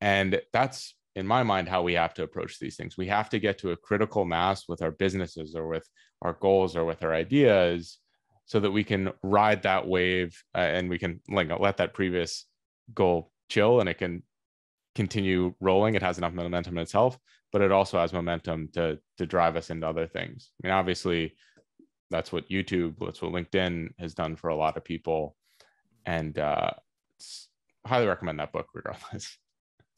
And that's in my mind how we have to approach these things. We have to get to a critical mass with our businesses or with our goals or with our ideas so that we can ride that wave uh, and we can like let that previous goal chill and it can continue rolling it has enough momentum in itself but it also has momentum to to drive us into other things i mean obviously that's what youtube that's what linkedin has done for a lot of people. And uh highly recommend that book regardless. (laughs)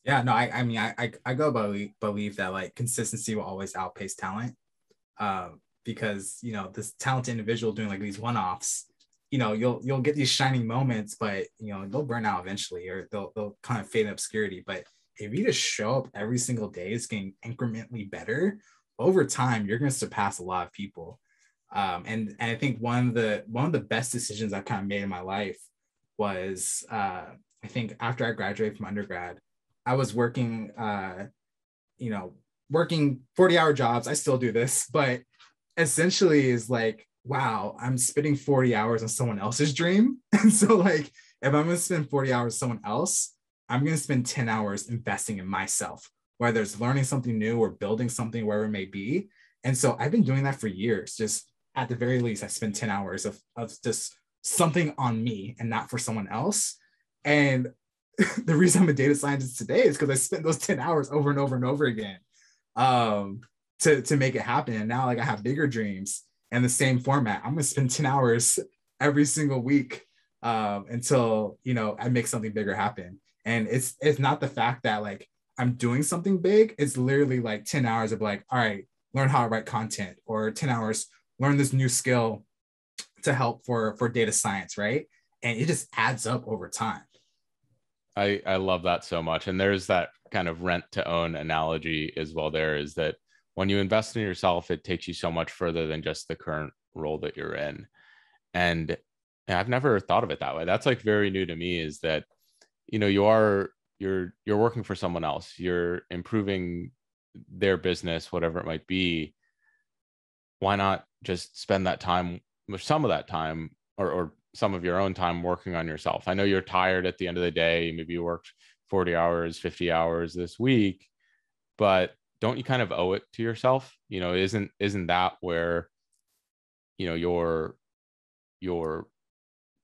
Yeah no i i mean i i, I go believe, believe that like consistency will always outpace talent um because you know this talented individual doing like these one-offs you know you'll you'll get these shining moments but you know they'll burn out eventually or they'll, they'll kind of fade in obscurity. But if you just show up every single day it's getting incrementally better over time you're going to surpass a lot of people um, and, and i think one of the one of the best decisions i've kind of made in my life was uh, i think after i graduated from undergrad i was working uh, you know working 40 hour jobs i still do this (laughs) but essentially is like, wow, I'm spending 40 hours on someone else's dream. (laughs) And so, like, if I'm to spend 40 hours someone else, I'm going to spend 10 hours investing in myself, whether it's learning something new or building something, wherever it may be. And so I've been doing that for years. Just at the very least, I spend 10 hours of, of just something on me and not for someone else. And (laughs) the reason I'm a data scientist today is because I spent those 10 hours over and over and over again. Um, to to make it happen. And now like I have bigger dreams and the same format. I'm gonna spend 10 hours every single week um, until you know I make something bigger happen. And it's it's not the fact that like I'm doing something big. It's literally like 10 hours of like, all right, learn how to write content, or 10 hours, learn this new skill to help for for data science, right? And it just adds up over time. I I love that so much. And there's that kind of rent to own analogy as well. There is that when you invest in yourself, it takes you so much further than just the current role that you're in. And, I've never thought of it that way. That's like very new to me is that, you know, you are, you're, you're working for someone else, you're improving their business, whatever it might be. Why not just spend that time some of that time or, or some of your own time working on yourself? I know you're tired at the end of the day. Maybe you worked 40 hours, 50 hours this week, but don't you kind of owe it to yourself you know isn't isn't that where you know your your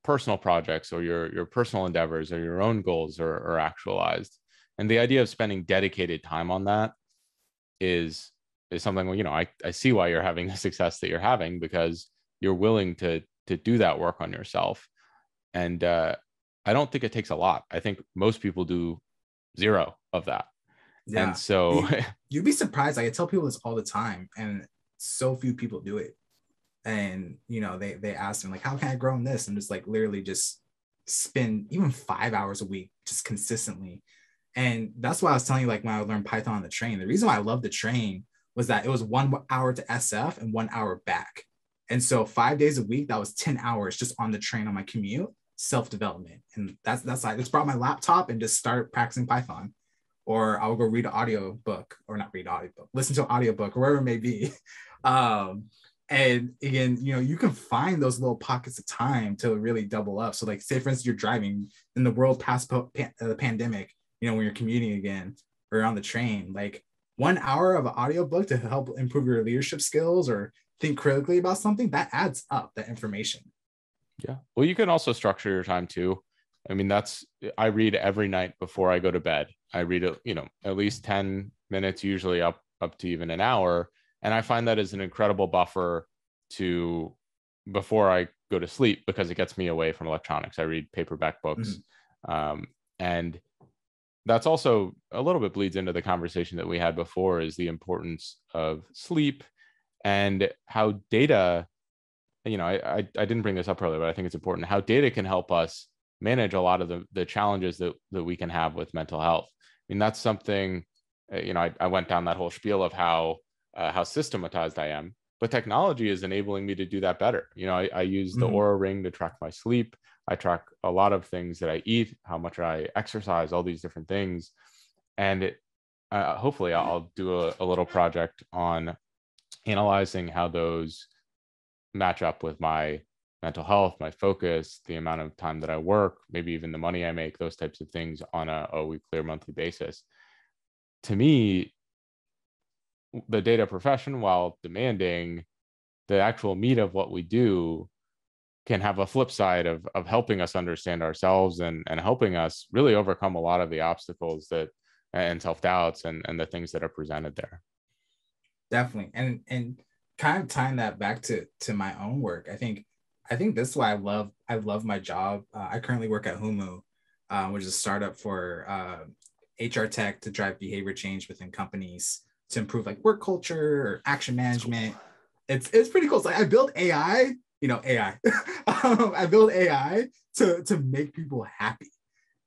personal projects or your your personal endeavors or your own goals are, are actualized and the idea of spending dedicated time on that is is something you know I, I see why you're having the (laughs) success that you're having because you're willing to to do that work on yourself and uh, i don't think it takes a lot i think most people do zero of that yeah. And so you, (laughs) you'd be surprised. I tell people this all the time, and so few people do it. And you know, they they ask me like, "How can I grow in this?" And just like literally just spend even five hours a week just consistently. And that's why I was telling you, like when I learned Python on the train, the reason why I love the train was that it was one hour to SF and one hour back. And so five days a week, that was 10 hours just on the train on my commute, self-development. And that's that's like it's brought my laptop and just started practicing Python or I'll go read an audio book or not read audio book, listen to an audio book or wherever it may be. (laughs) Um, and again, you know, you can find those little pockets of time to really double up. So like say for instance, you're driving in the world past po- uh, the pandemic, you know, when you're commuting again or on the train, like one hour of an audio book to help improve your leadership skills or think critically about something that adds up that information. Yeah. Well, you can also structure your time too. I mean, that's I read every night before I go to bed. I read it, you know, at least 10 minutes, usually up up to even an hour. And I find that is an incredible buffer to before I go to sleep because it gets me away from electronics. I read paperback books. Mm-hmm. Um, and that's also a little bit bleeds into the conversation that we had before is the importance of sleep and how data you know I, I, I didn't bring this up earlier but i think it's important how data can help us manage a lot of the, the challenges that, that we can have with mental health. I mean, that's something, uh, you know, I, I went down that whole spiel of how, uh, how systematized I am, but technology is enabling me to do that better. You know, I, I use the mm-hmm. Oura ring to track my sleep. I track a lot of things that I eat, how much I exercise, all these different things. And it, uh, hopefully, I'll do a, a little project on analyzing how those match up with my mental health, my focus, the amount of time that I work, maybe even the money I make, those types of things on a, a weekly or monthly basis. To me, the data profession, while demanding, the actual meat of what we do can have a flip side of, of helping us understand ourselves and, and helping us really overcome a lot of the obstacles that and self-doubts and, and the things that are presented there. Definitely. And and kind of tying that back to to my own work i think i think this is why i love i love my job. Uh, i currently work at humu uh, which is a startup for uh, hr tech to drive behavior change within companies to improve like work culture or action management. It's it's pretty cool. So like i built ai you know ai (laughs) um, i build ai to to make people happy.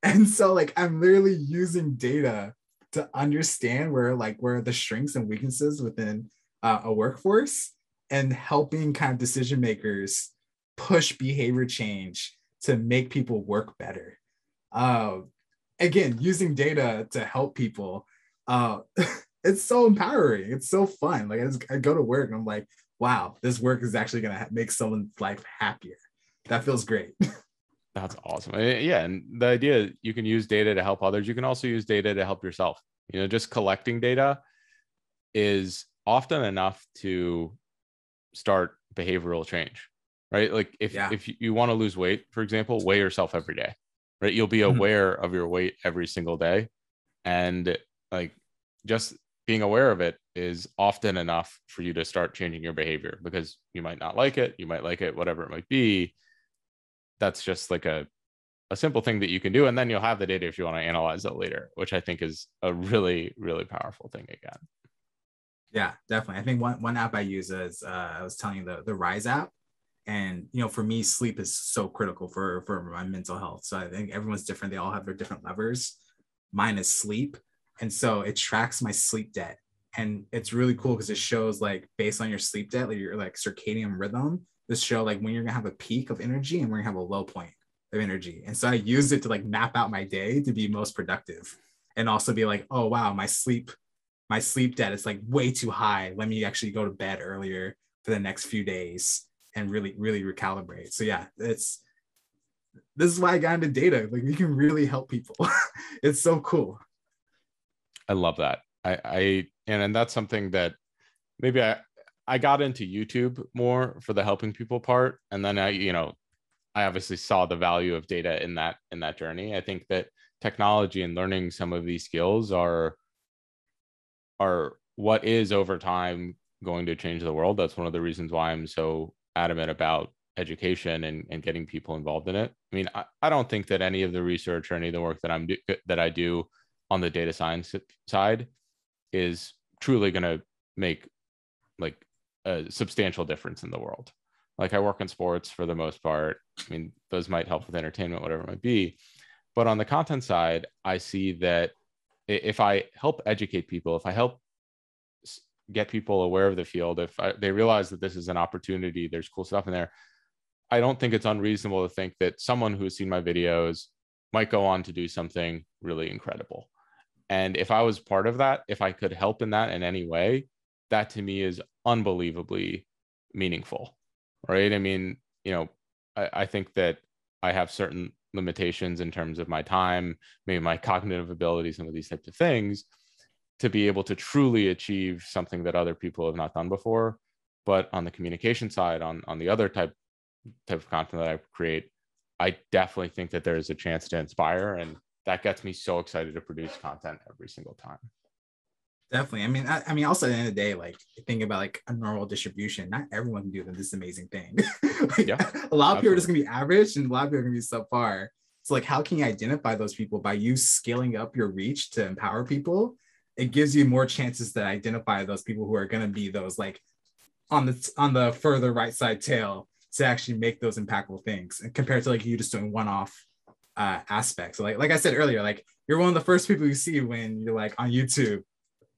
And so like i'm literally using data to understand where like where the strengths and weaknesses within uh, a workforce and helping kind of decision makers push behavior change to make people work better. Uh, again using data to help people uh, (laughs) it's so empowering. It's so fun. Like I, just, I go to work and i'm like wow this work is actually going to make someone's life happier that feels great (laughs) That's awesome. Yeah, and the idea you can use data to help others. You can also use data to help yourself. You know, just collecting data is often enough to start behavioral change, right? Like if yeah. if you want to lose weight, for example, weigh yourself every day, right? You'll be mm-hmm. aware mm-hmm. of your weight every single day, and like just being aware of it is often enough for you to start changing your behavior because you might not like it, you might like it, whatever it might be. That's just like a a simple thing that you can do and then you'll have the data if you want to analyze it later which i think is a really really powerful thing again. Yeah definitely. I think one, one app i use is uh, i was telling you the, the rise app and you know for me sleep is so critical for for my mental health. So i think everyone's different they all have their different levers. Mine is sleep and so it tracks my sleep debt and it's really cool because it shows like based on your sleep debt like your like circadian rhythm this show like when you're gonna have a peak of energy and we're gonna have a low point of energy. And so I used it to like map out my day to be most productive and also be like, oh wow, my sleep, my sleep debt is like way too high. Let me actually go to bed earlier for the next few days and really, really recalibrate. So yeah, it's this is why I got into data. Like we can really help people. (laughs) it's so cool. I love that. I, I and, and that's something that maybe I I got into YouTube more for the helping people part, and then I, you know, I obviously saw the value of data in that in that journey. I think that technology and learning some of these skills are are what is over time going to change the world. That's one of the reasons why I'm so adamant about education and, and getting people involved in it. I mean, I, I don't think that any of the research or any of the work that I'm do, that I do on the data science side is truly going to make like a substantial difference in the world. Like I work in sports for the most part. I mean, those might help with entertainment, whatever it might be. But on the content side, I see that if I help educate people, if I help get people aware of the field, if I, they realize that this is an opportunity, there's cool stuff in there. I don't think it's unreasonable to think that someone who has seen my videos might go on to do something really incredible. And if I was part of that, if I could help in that in any way, that to me is unbelievably meaningful right? I mean you know I, I, think that i have certain limitations in terms of my time maybe my cognitive ability some of these types of things to be able to truly achieve something that other people have not done before. But on the communication side on on the other type type of content that i create i definitely think that there is a chance to inspire and that gets me so excited to produce content every single time Definitely. I mean, I, I, mean, also at the end of the day, like think about like a normal distribution. Not everyone can do this amazing thing. (laughs) like, yeah, a lot of absolutely. people are just gonna be average, and a lot of people are gonna be subpar. So, like, how can you identify those people by you scaling up your reach to empower people? It gives you more chances to identify those people who are gonna be those like on the on the further right side tail to actually make those impactful things, and compared to like you just doing one off uh, aspects. Like like I said earlier, like you're one of the first people you see when you're like on YouTube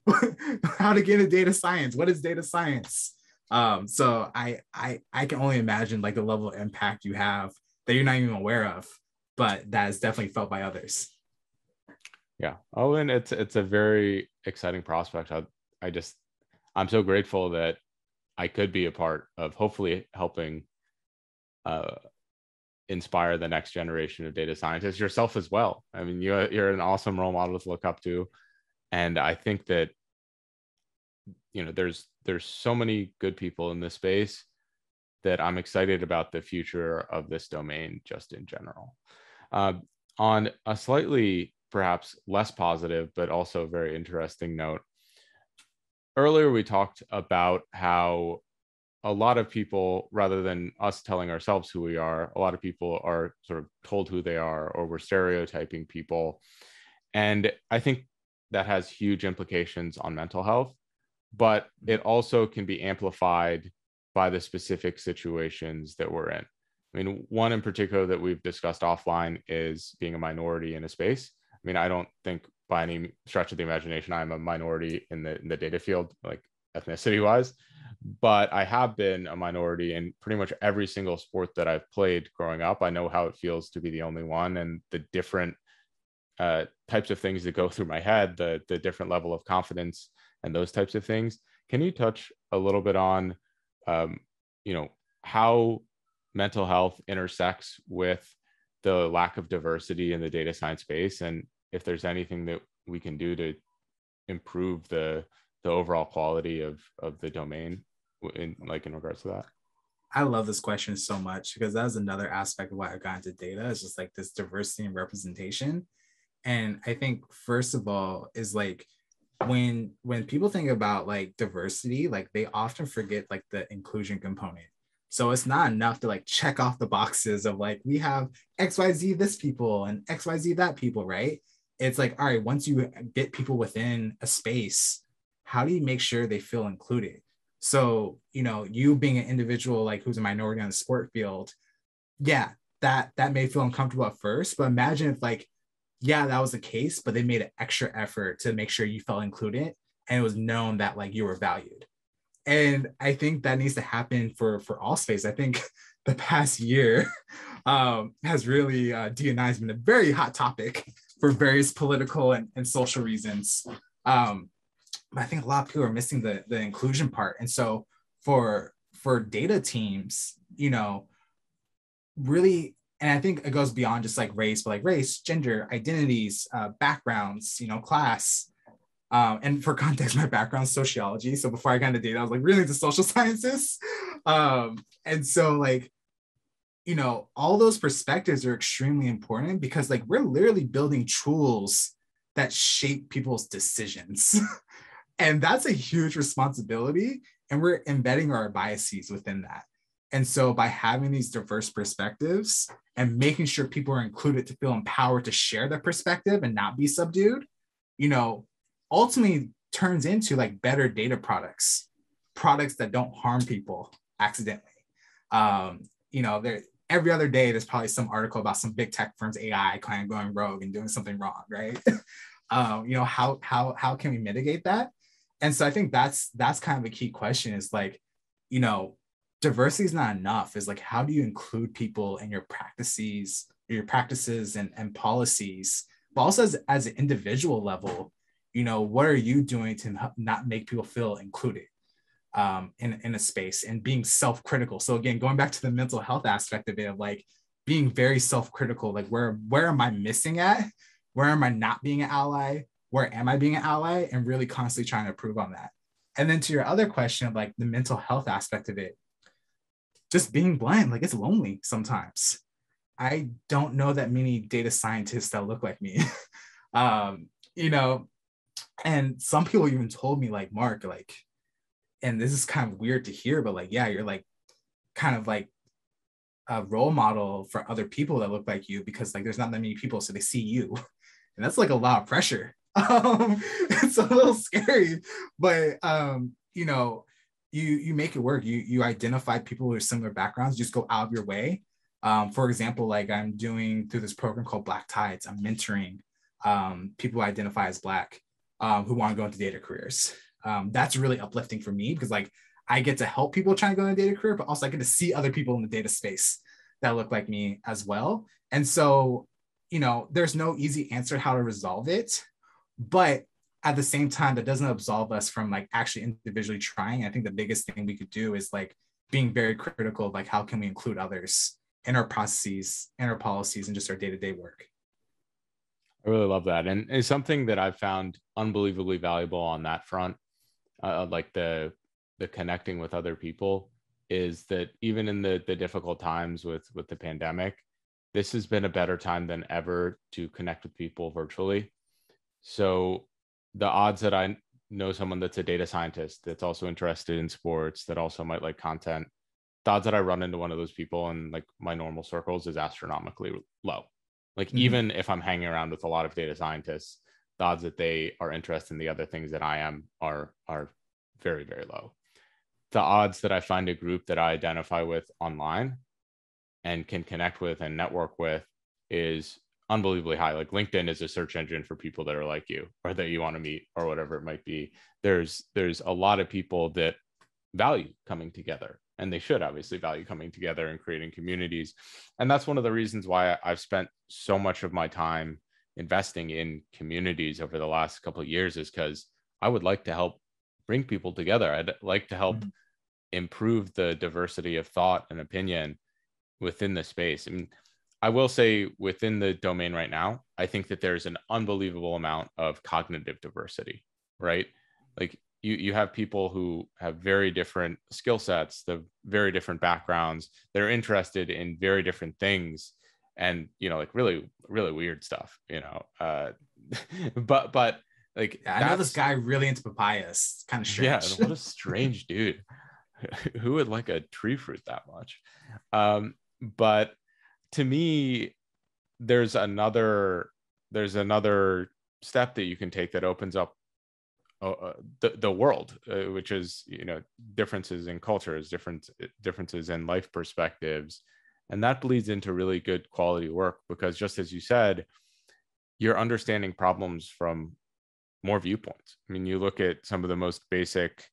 (laughs) how to get into data science what is data science um, so I, I i can only imagine like the level of impact you have that you're not even aware of, but that is definitely felt by others. Yeah. Oh, and it's it's a very exciting prospect. I, I just I'm so grateful that I could be a part of hopefully helping uh, inspire the next generation of data scientists yourself as well. I mean, you're, you're an awesome role model to look up to. And I think that, you know, there's, there's so many good people in this space that I'm excited about the future of this domain just in general. Uh, on a slightly perhaps less positive, but also very interesting note, earlier we talked about how a lot of people, rather than us telling ourselves who we are, a lot of people are sort of told who they are, or we're stereotyping people. And I think that has huge implications on mental health, but it mm-hmm. also can be amplified by the specific situations that we're in. I mean, one in particular that we've discussed offline is being a minority in a space. I mean, I don't think by any stretch of the imagination I'm a minority in the in the data field, like ethnicity wise but I have been a minority in pretty much every single sport that I've played growing up. I know how it feels to be the only one and the different uh, types of things that go (laughs) through my head, the the different level of confidence and those types of things. Can you touch a little bit on, um, you know, how mental health intersects with the lack of diversity in the data science space, and if there's anything that we can do to improve the the overall quality of of the domain in like in regards to that? I love this question so much because that's another aspect of why I got into data. It's just like this diversity and representation. And I think first of all is like when when people think about like diversity, like they often forget like the inclusion component. So it's not enough to like check off the boxes of like we have XYZ this people and XYZ that people, right? It's like, all right, once you get people within a space, how do you make sure they feel included? So, you know, you being an individual like who's a minority on the sport field, yeah, that that may feel uncomfortable at first, but imagine if like, yeah, that was the case, but they made an extra effort to make sure you felt included and it was known that like you were valued. And I think that needs to happen for for all space. I think (laughs) the past year (laughs) um, has really uh, DNI has been a very hot topic for various political and, and social reasons. Um, I think a lot of people are missing the the inclusion part. And so for for data teams, you know, really, and I think it goes beyond just like race, but like race, gender, identities, uh, backgrounds, you know, class. Um, and for (laughs) context, my background sociology. So before I got into data, I was like really into social (laughs) sciences. Um, and so like, you know, all those perspectives are extremely important because like we're literally building tools that shape people's decisions. (laughs) And that's a huge responsibility. And we're embedding our biases within that. And so by having these diverse perspectives and making sure people are included to feel empowered to share their perspective and not be subdued, you know, ultimately turns into like better data products, products that don't harm people accidentally. Um, you know, there every other day there's probably some article about some big tech firms AI kind of going rogue and doing something wrong, right? (laughs) um, you know, how how how can we mitigate that? And so i think that's that's kind of a key question is like you know diversity is not enough is like how do you include people in your practices your practices and, and policies? But also as, as an individual level you know what are you doing to not make people feel included um, in, in a space and being self-critical? So again going back to the mental health aspect of it of like being very self-critical like where where am i missing at? Where am i not being an ally where am I being an ally and really constantly trying to improve on that. And then to your other question of like the mental health aspect of it, just being blind, like it's lonely sometimes. I don't know that many data scientists that look like me. (laughs) um, you know, and some people even told me like Mark, like, and this is kind of weird to hear, but like, yeah, you're like kind of like a role model for other people that look like you because like there's not that many people, so they see you. (laughs) And that's like a lot of pressure (laughs) um, it's a little scary, but um, you know, you you make it work. You you identify people with similar backgrounds. Just go out of your way. Um, for example, like I'm doing through this program called Black Tides. I'm mentoring um, people who identify as Black um, who want to go into data careers. Um, that's really uplifting for me because like I get to help people trying to go into data career, but also I get to see other people in the data space that look like me as well. And so, you know, there's no easy answer how to resolve it. But at the same time, that doesn't absolve us from like actually individually trying. I think the biggest thing we could do is like being very critical of like how can we include others in our processes, in our policies, and just our day-to-day work. I really love that. And it's something that I've found unbelievably valuable on that front. Uh, like the the connecting with other people is that even in the the difficult times with with the pandemic, this has been a better time than ever to connect with people virtually. So the odds that I know someone that's a data scientist that's also interested in sports that also might like content, the odds that I run into one of those people in like my normal circles is astronomically low. Like mm-hmm. even if I'm hanging around with a lot of data scientists, the odds that they are interested in the other things that I am are are very very low. The odds that I find a group that I identify with online and can connect with and network with is unbelievably high. Like LinkedIn is a search engine for people that are like you or that you want to meet or whatever it might be. There's there's a lot of people that value coming together and they should obviously value coming together and creating communities. And that's one of the reasons why I've spent so much of my time investing in communities over the last couple of years is because I would like to help bring people together. I'd like to help mm-hmm. improve the diversity of thought and opinion within the space. I mean, I will say within the domain right now, I think that there's an unbelievable amount of cognitive diversity, right? Like you you have people who have very different skill sets, the very different backgrounds. They're interested in very different things and you know like really really weird stuff, you know. Uh (laughs) but but like yeah, I know this guy really into papayas. Kind of strange. Yeah, what a strange (laughs) dude. (laughs) Who would like a tree fruit that much? Um, but to me there's another there's another step that you can take that opens up uh, uh, the, the world uh, which is you know differences in cultures different differences in life perspectives. And that bleeds into really good quality work because just as you said you're understanding problems from more viewpoints. I mean you look at some of the most basic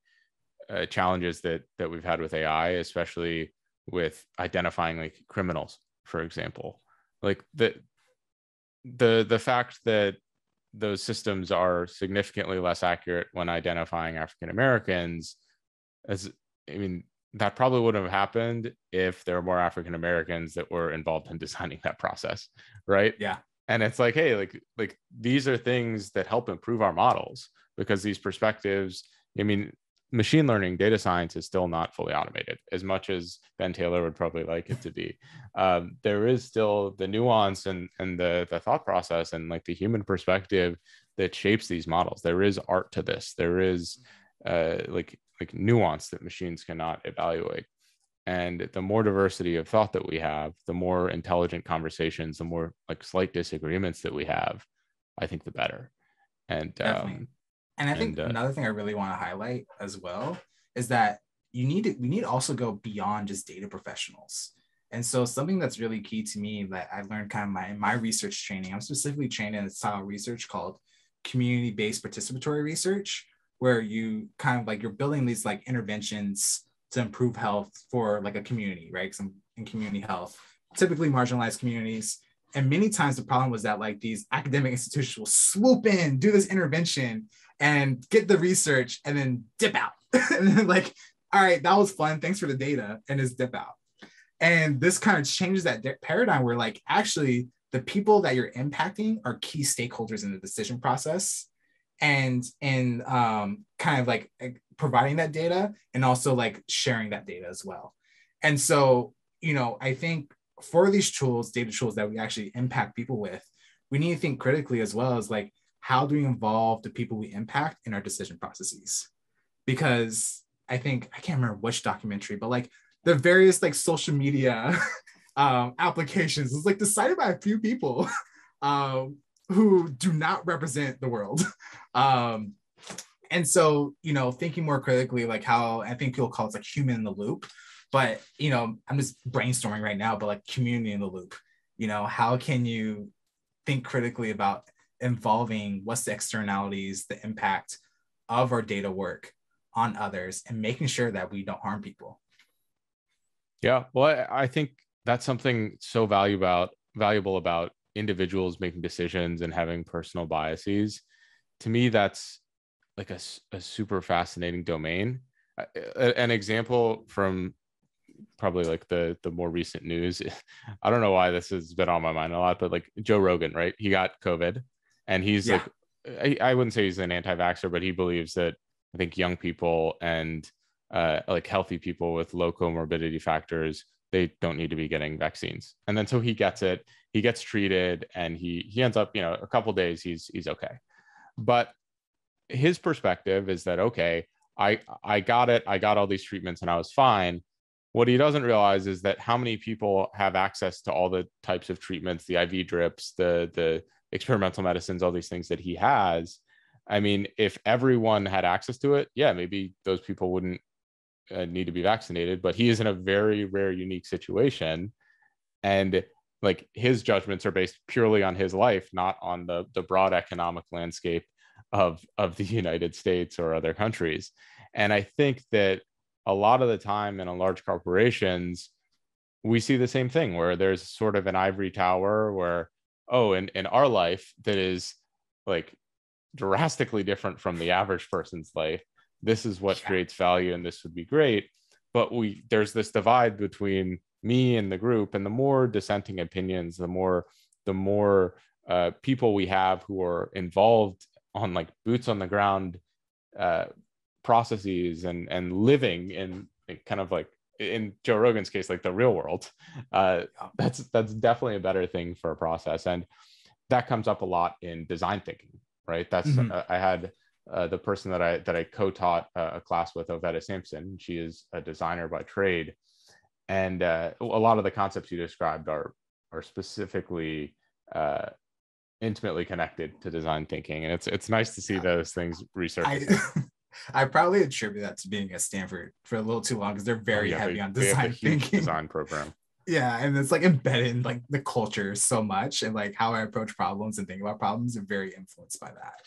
uh, challenges that that we've had with ai especially with identifying like criminals for example like the the the fact that those systems are significantly less accurate when identifying african americans as i mean that probably wouldn't have happened if there were more african americans that were involved in (laughs) designing that process right? Yeah. And it's like hey like like these are things that help improve our models because these perspectives i mean machine learning data science is still not fully automated as much as ben taylor would probably like it to be. Um, there is still the nuance and and the the thought process and like the human perspective that shapes these models. There is art to this. There is uh, like like nuance that machines cannot evaluate. And the more diversity of thought that we have the more intelligent conversations the more like slight disagreements that we have i think the better. And um, and I think and, uh, another thing I really want to highlight as well is that you need to we need to also go beyond just data professionals. And so something that's really key to me that I learned kind of my my research training, I'm specifically trained in a style of research called community-based participatory research, where you kind of like you're building these like interventions to improve health for like a community, right? Some in community health, typically marginalized communities. And many times the problem was that like these academic institutions will swoop in, do this intervention, and get the research and then dip out. (laughs) and then like, all right, that was fun. Thanks for the data. And just dip out. And this kind of changes that paradigm where like actually the people that you're impacting are key stakeholders in the decision process and and um, kind of like providing that data and also like sharing that data as well. And so, you know, I think for these tools, data tools that we actually impact people with, we need to think critically as well as like how do we involve the people we impact in our decision processes? Because I think I can't remember which documentary, but like the various like social media (laughs) um, applications is like decided by a few people (laughs) um, who do not represent the world. (laughs) Um, and so, you know, thinking more critically, like how I think people call it like human in the loop, but you know, I'm just brainstorming right now, but like community in the loop. You know, how can you think critically about involving what's the externalities, the impact of our data work on others, and making sure that we don't harm people. Yeah, well, I think that's something so valuable about valuable about individuals making decisions and having personal biases. To me that's like a, a super fascinating domain. An example from probably like the the more recent news (laughs) i don't know why this has been on my mind a lot but like joe rogan right? He got covid and he's yeah. like I, I wouldn't say he's an anti-vaxxer but he believes that i think young people and uh, like healthy people with low comorbidity factors they don't need to be getting vaccines. And then so he gets it he gets treated and he he ends up you know a couple days he's he's okay. But his perspective is that okay i i got it i got all these treatments and i was fine. What he doesn't realize is that how many people have access to all the types of treatments the iv drips the the experimental medicines all these things that he has i mean if everyone had access to it yeah maybe those people wouldn't uh, need to be vaccinated but he is in a very rare unique situation. And like his judgments are based purely on his life not on the the broad economic landscape of of the (laughs) united states or other countries. And i think that a lot of the time in a large corporations we see the same thing where there's sort of an ivory tower where oh in, in our life that is like drastically different from the average person's life this is what yeah. creates value and this would be great but we there's this divide between me and the group and the more dissenting opinions the more the more uh, people we have who are involved on like boots on the ground uh, processes and and living in kind of like in Joe Rogan's case, like the real world, uh, that's that's definitely a better thing for a process, and that comes up a lot in design thinking, right? That's mm-hmm. uh, I had uh, the person that I that I co-taught uh, a class with, Ovetta Sampson. She is a designer by trade, and uh, a lot of the concepts you described are are specifically uh, intimately connected to design thinking, and it's it's nice to see those things researched. I, (laughs) I probably attribute that to being at Stanford for a little too long because they're oh, very oh, yeah, heavy they, on design thinking. Design program. (laughs) Yeah, and it's like embedded in like the culture so much, and like how I approach problems and think about problems are very influenced by that.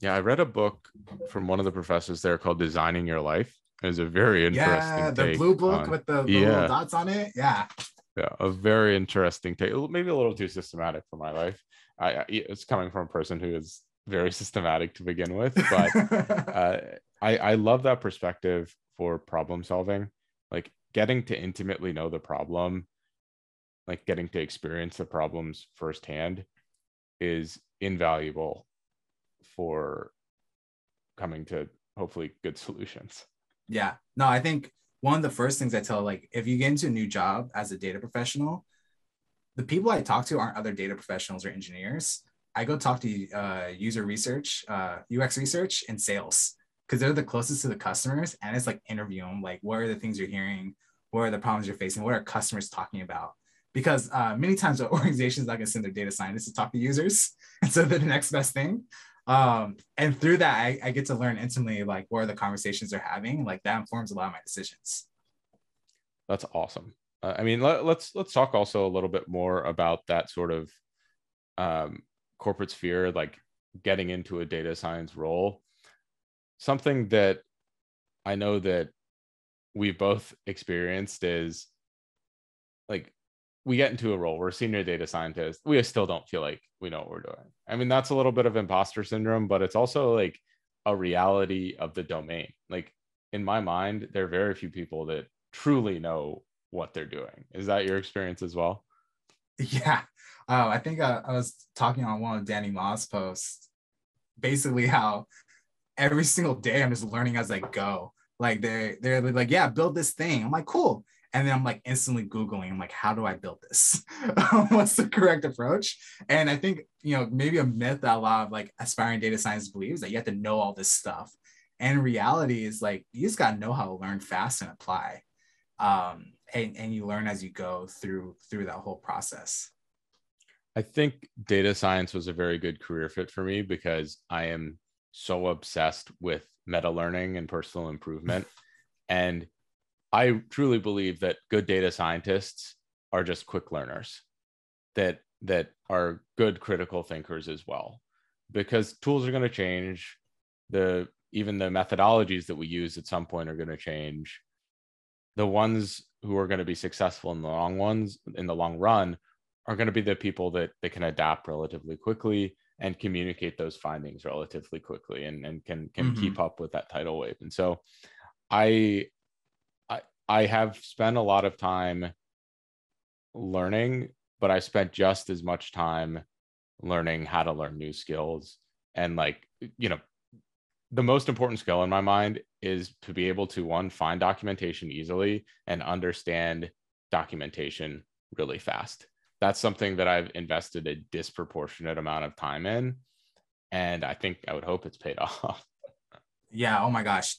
Yeah, I read a book from one of the professors there called Designing Your Life. It was a very interesting. Yeah, the blue book on, with the, the yeah. little dots on it. Yeah. Yeah, a very interesting take. Maybe a little too systematic for my life. I, it's coming from a person who is very systematic to begin with, (laughs) but uh, I I love that perspective for problem solving. Like getting to intimately know the problem, like getting to experience the problems firsthand, is invaluable for coming to hopefully good solutions. Yeah. No, I think one of the first things I tell, like, if you get into a new job as a data professional, the people I talk to aren't other data professionals or engineers. I go talk to uh, user research, uh, UX research, and sales because they're the closest to the customers. And it's like interview them, like, what are the things you're hearing? What are the problems you're facing? What are customers talking about? Because uh, many times (laughs) the organizations not going to send their data scientists to talk to users. (laughs) And so they're the next best thing um, and through that I, I, get to learn intimately like what are the conversations they're having like that informs a lot of my decisions that's awesome uh, i mean let, us let's, let's talk also a little bit more about that sort of um, corporate sphere like getting into a data science role something that i know that we've both experienced is like we get into a role we're a senior data scientist we still don't feel like we know what we're doing. I mean that's a little bit of imposter syndrome but it's also like a reality of the domain. Like in my mind there are very few people that truly know what they're doing. Is that your experience as well yeah uh, i think I, uh, I was talking on one of danny ma's posts basically how every single day i'm just learning as i go like they they're like yeah build this thing i'm like cool and then I'm like instantly Googling, I'm like, how do I build this? (laughs) What's the correct approach? And I think, you know, maybe a myth that a lot of like aspiring data science believes that you have to know all this stuff. And reality is like, you just got to know how to learn fast and apply. Um, and, and you learn as you go through through that whole process. I think data science was a very good career fit for me because I am so obsessed with meta learning and personal improvement. (laughs) and I truly believe that good data scientists are just quick learners that that are good critical thinkers as well because tools are going to change the even the methodologies that we use at some point are going to change the ones who are going to be successful in the long ones in the long run are going to be the people that, that can adapt relatively quickly and communicate those findings relatively quickly and, and can can mm-hmm. keep up with that tidal wave. And so I I I have spent a lot of time learning, but I spent just as much time learning how to learn new skills and like you know the most important skill in my mind is to be able to one find documentation easily and understand documentation really fast. That's something that i've invested a disproportionate amount of time in and i think i would hope it's paid (laughs) off. Yeah oh my gosh.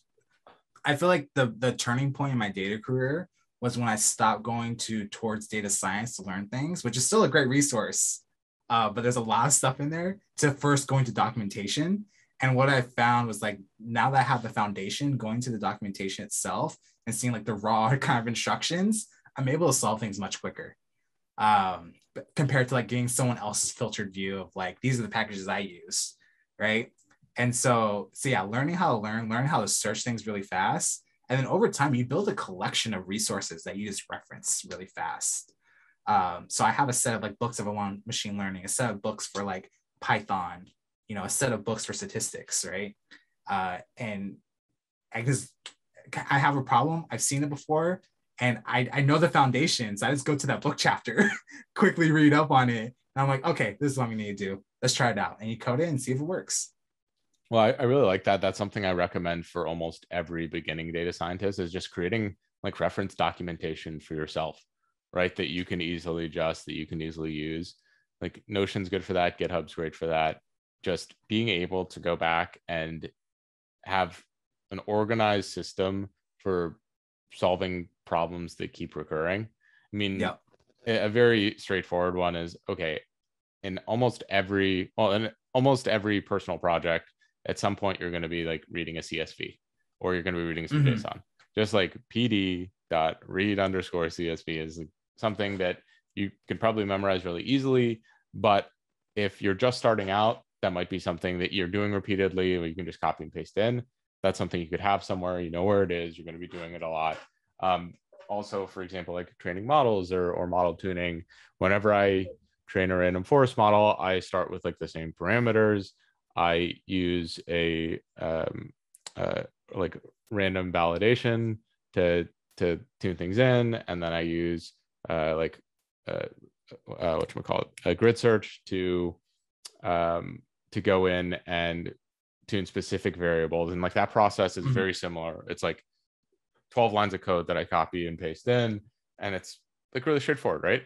I feel like the the turning point in my data career was when i stopped going to towards data science to learn things which is still a great resource uh, but there's a lot of stuff in there to first going to documentation and what I found was like now that I have the foundation, going to the documentation itself and seeing like the raw (laughs) kind of instructions, I'm able to solve things much quicker. Um, compared to like getting someone else's filtered view of like these are the packages I use, right? And so, so yeah, learning how to learn, learn how to search things really fast, and then over time you build a collection of resources that you just reference really fast. Um, so I have a set of like books of want machine learning, a set of books for like Python, you know a set of books for statistics right? Uh, and i just i have a problem. I've seen it before and I, I know the foundations. I just go to that book chapter (laughs) quickly read up on it. And i'm like okay this is what we need to do. Let's try it out. And you code it and see if it works. Well I, I really like that. That's something i recommend for almost every beginning data scientist is just creating like reference documentation for yourself right? That you can easily adjust that you can easily use. Like notion's good for that. Github's great for that just being able to go back and have an organized system for solving problems that keep recurring. I mean, yeah. a very straightforward one is okay, in almost every well, in almost every personal project, at some point you're going to be like reading a CSV or you're going to be reading some mm-hmm. JSON. Just like PD dot read underscore CSV is something that you can probably memorize really easily. But if you're just starting out, that might be something that you're doing repeatedly or you can just copy and paste in. That's something you could have somewhere. You know where it is. You're going to be doing it a lot. Um, also for example like training models or, or model tuning whenever i train a random forest model i start with like the same parameters. I use a um, uh, like random validation to to tune things in. And then i use uh, like uh, uh, what call it a grid search to um, to go in and tune specific variables. And like that process is mm-hmm. very similar. It's like 12 lines of code that I copy and paste in, and it's like really straightforward, right?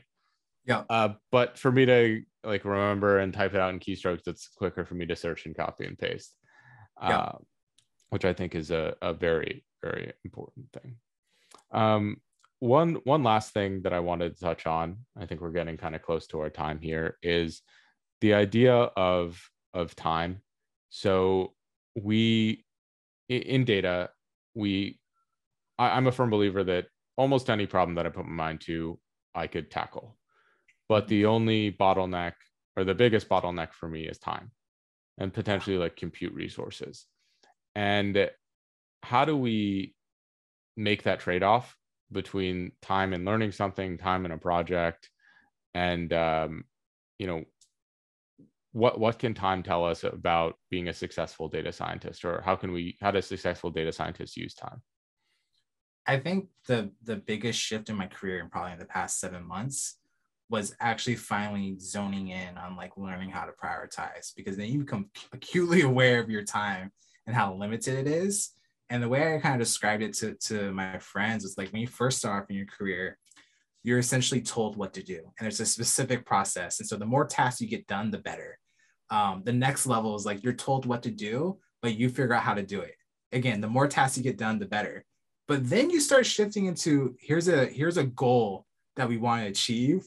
Yeah. Uh, but for me to like remember and type it out in keystrokes, it's quicker for me to search and copy and paste. Yeah. Uh, which I think is a, a very, very important thing. Um, one one last thing that I wanted to touch on, I think we're getting kind of close to our time here, is the idea of of time. So we in data, we I, am a firm believer that almost any problem that I put my mind to, I could tackle. But the only bottleneck or the biggest bottleneck for me is time and potentially like compute resources. And how do we make that trade-off between time and learning something, time in a project, and um, you know what what can time tell us about being a successful data scientist or how can we how does successful data scientists use time? I think the the biggest shift in my career in probably the past seven months was actually finally zoning in on like learning how to prioritize because then you become acutely (laughs) aware of your time and how limited it is. And the way i kind of described it to, to my friends is like when you first start off in your career you're essentially told what to do and there's a specific process. And so the more tasks you get done the better um, the next level is like you're told what to do, but you figure out how to do it. Again, the more tasks you get done, the better. But then you start shifting into here's a here's a goal that we want to achieve,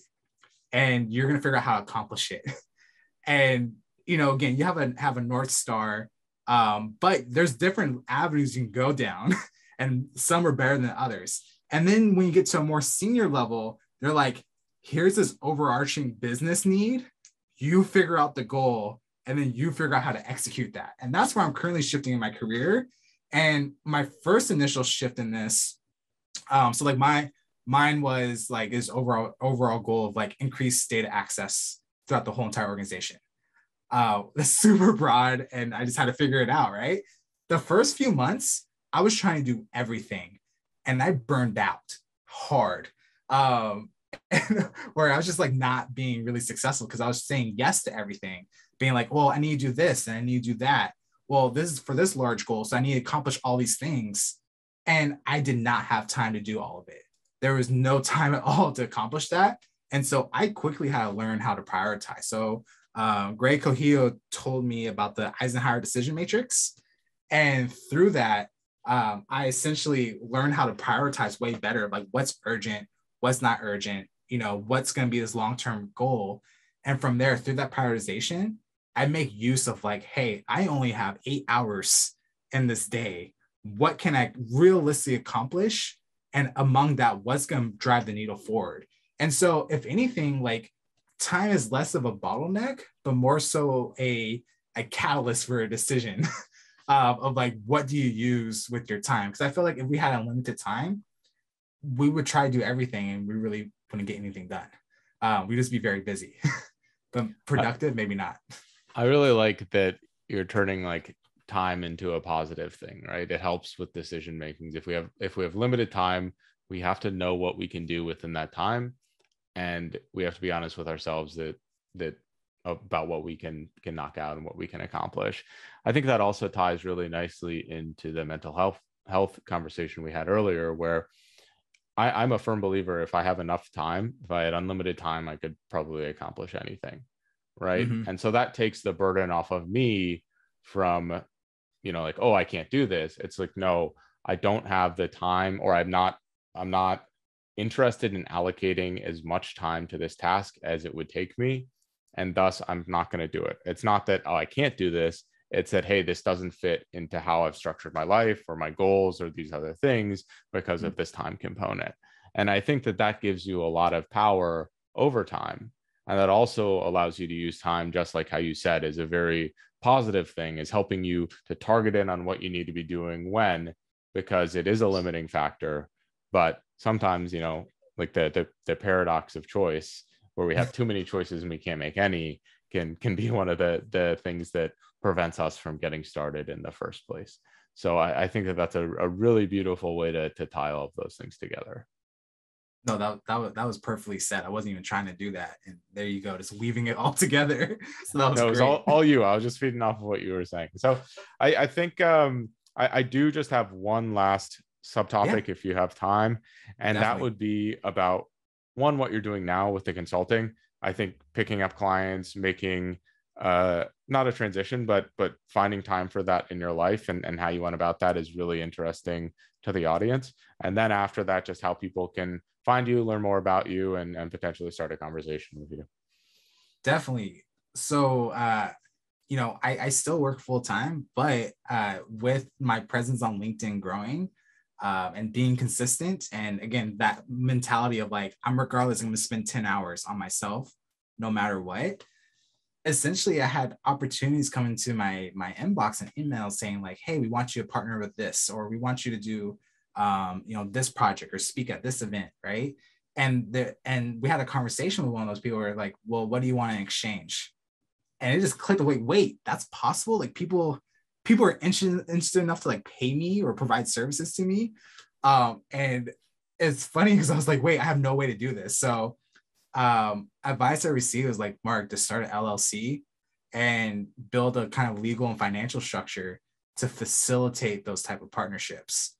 and you're gonna figure out how to accomplish it. (laughs) and you know, again, you have a have a north star, um, but there's different avenues you can go down, (laughs) and some are better than others. And then when you get to a more senior level, they're like, here's this overarching business need you figure out the goal and then you figure out how to execute that. And that's where I'm currently shifting in my career. And my first initial shift in this, um, so like my mine was like his overall overall goal of like increased data access throughout the whole entire organization. Uh, that's (laughs) super broad, and I just had to figure it out. Right, the first few months, I was trying to do everything, and I burned out hard. Um, (laughs) where I was just like not being really successful because I was saying yes to everything, being like, well, I need to do this and I need to do that. Well, this is for this large goal, so I need to accomplish all these things, and I did not have time to do all of it there was no (laughs) time at all to accomplish that. And so I quickly had to learn how to prioritize. So um, Greg Coquillo told me about the Eisenhower decision matrix. And through that, um, I essentially learned how to prioritize way better, like what's urgent, what's not urgent, you know, what's going to be this long-term goal. And from there, through that prioritization, I make use of like, hey, I only have eight hours in this day. What can I realistically accomplish and among that what's going to drive the needle forward and so if anything like time is less of a bottleneck but more so a a catalyst for a decision (laughs) uh, of like what do you use with your time because i feel like if we had unlimited time we would try to do everything and we really wouldn't get anything done. Um, we'd just be very busy (laughs) but productive maybe not. I really like that you're turning like time into a positive thing right? It helps with decision makings. If we have if we have limited time we have to know what we can do within that time. And we have to be honest with ourselves that that about what we can can knock out and what we can accomplish. I think that also ties really nicely into the mental health health conversation we had earlier where I, i'm a firm believer if i have enough time if i had unlimited time i could probably accomplish anything right? Mm-hmm. and so that takes the burden off of me from you know like oh i can't do this. It's like no i don't have the time or i'm not i'm not interested in allocating as much time to this task as it would take me and thus i'm not going to do it. It's not that oh i can't do this it's said hey this doesn't fit into how i've structured my life or my goals or these other things because mm. of this time component. And i think that that gives you a lot of power over time. And that also allows you to use time just like how you said is a very positive thing is helping you to target in on what you need to be doing when because it is a limiting factor. But sometimes you know like the the, the paradox of choice where we have too many choices and we can't make any can can be (laughs) one of the the things that prevents us from getting started in the first place so i, I think that that's a, a really beautiful way to, to tie all of those things together no, that, that was that was perfectly said. I wasn't even trying to do that. And there you go, just weaving it all (laughs) together. so that was, no, was all, all you. I was just feeding off of what you were saying. So I, I think um I, I do just have one last subtopic yeah. if you have time. And Definitely. that would be about one, what you're doing now with the consulting. I think picking up clients, making uh not a transition but but finding time for that in your life and, and how you went about that is really interesting to the audience and then after that just how people can find you, learn more about you, and, and potentially start a conversation with you. Definitely. So, uh, you know, I, I still work full time, but uh, with my presence on LinkedIn growing uh, and being consistent, and again, that mentality of like, I'm regardless, I'm going to spend 10 hours on myself no matter what. Essentially, I had opportunities come into my my inbox and emails saying like, "Hey, we want you to partner with this, or we want you to do um, you know, this project or speak at this event, right? And the and we had a conversation with one of those people where like, well, what do you want in exchange? And it just clicked. Wait, wait, that's possible. Like people, people are interested, interested enough to like pay me or provide services to me. Um, and it's funny because I was like, wait, I have no way to do this. So um, advice I received was like, Mark, to start an LLC and build a kind of legal and financial structure to facilitate those type of partnerships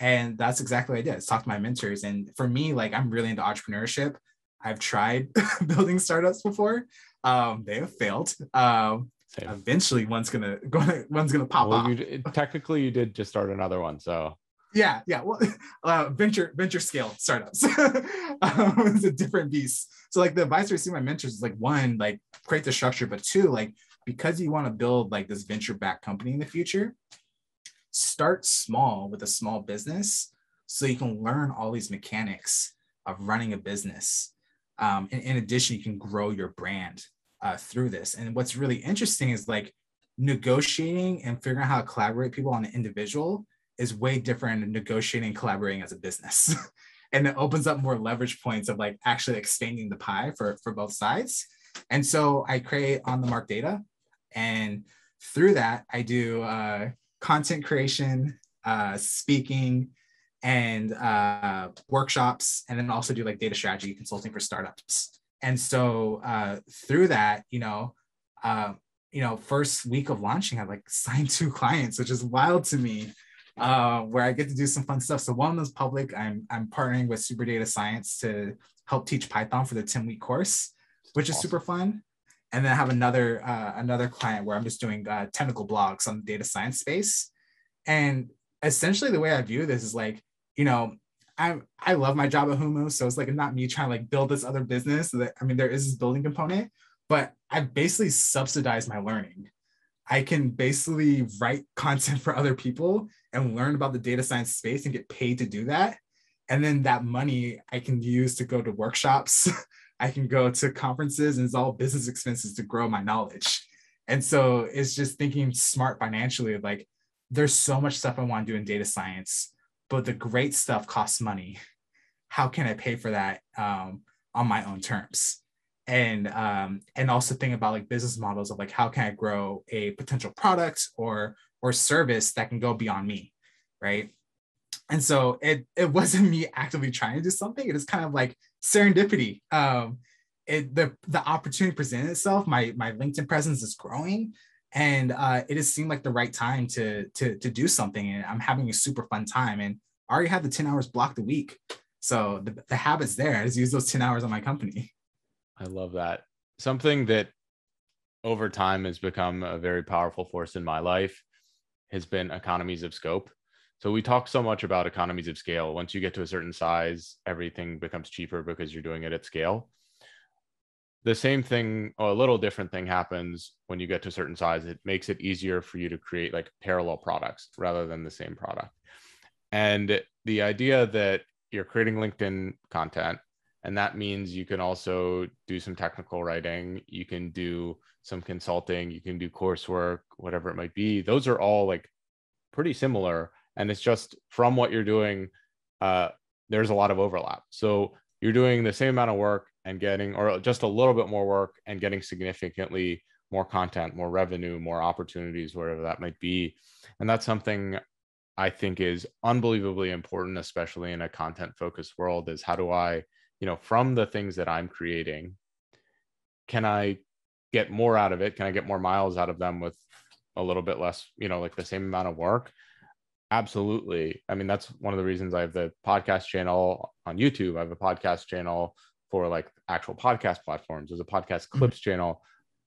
and that's exactly what I did. I talked to my mentors. And for me, like I'm really into entrepreneurship. I've tried (laughs) building startups before. Um, they have failed. Um, Same. eventually one's gonna, gonna (laughs) one's gonna pop well, off. You, technically you did just start another one. So yeah, yeah. Well, (laughs) uh, venture venture scale startups. (laughs) um, it's a different beast. So like the advice I receive my mentors is like one, like create the structure, but two, like because you want to build like this venture back company in the future, start small with a small business so you can learn all these mechanics of running a business. Um, and in addition, you can grow your brand uh, through this. And what's really interesting is like negotiating and figuring out how to collaborate people on an individual is way different negotiating and collaborating as a business. (laughs) and it opens up more leverage points of like actually expanding the pie for for both sides. And so i create on the mark data and through that i do uh, content creation uh, speaking and uh, workshops and then also do like data strategy consulting for startups. And so uh, through that you know uh, you know first week of launching i like signed two clients which is wild to me uh, where I get to do some fun stuff. So one is public. I'm I'm partnering with Super Data Science to help teach Python for the 10 week course, which is super fun. And then I have another uh, another client where I'm just doing uh, technical blogs on the data science space. And essentially, the way I view this is like, you know, I I love my job at Humu, so it's like not me trying to like build this other business. That I mean, there is this building component, but I basically subsidize my learning. I can basically write content (laughs) for other people and learn about the data science space and get paid to do that. And then that money I can use to go to workshops. (laughs) I can go to conferences and it's all business expenses to grow my knowledge. And so it's just thinking smart financially like there's so much stuff I want to do in data science, but the great stuff costs money. How can I pay for that um, on my own terms? And um, and also think about like business models of like how can I grow a potential product or or service that can go beyond me, right? And so it it wasn't me actively trying to do something. It is kind of like serendipity. Um, it the the opportunity presented itself. My my LinkedIn presence is growing, and uh, it has seemed like the right time to to to do something. And I'm having a super fun time. And I already have the ten hours blocked a week, so the the habit's there. I just use those ten hours on my company. I love that. Something that over time has become a very powerful force in my life has been economies of scope. So we talk so much about economies of scale. Once you get to a certain size, everything becomes cheaper because you're doing it at scale. The same thing, or a little different thing happens when you get to a certain size. It makes it easier for you to create like parallel products rather than the same product. And the idea that you're creating LinkedIn content and that means you can also do some technical writing you can do some consulting you can do coursework whatever it might be. Those are all like pretty similar. And it's just from what you're doing uh, there's a lot of overlap. So you're doing the same amount of work and getting or just a little bit more work and getting significantly more content more revenue more opportunities whatever that might be. And that's something i think is unbelievably important especially in a content focused world is how do i you know from the things that i'm creating can i get more out of it? Can i get more miles out of them with a little bit less you know like the same amount of work? Absolutely. I mean that's one of the reasons i have the podcast channel on youtube. I have a podcast channel for like actual podcast platforms. There's a podcast mm-hmm. clips mm-hmm. channel.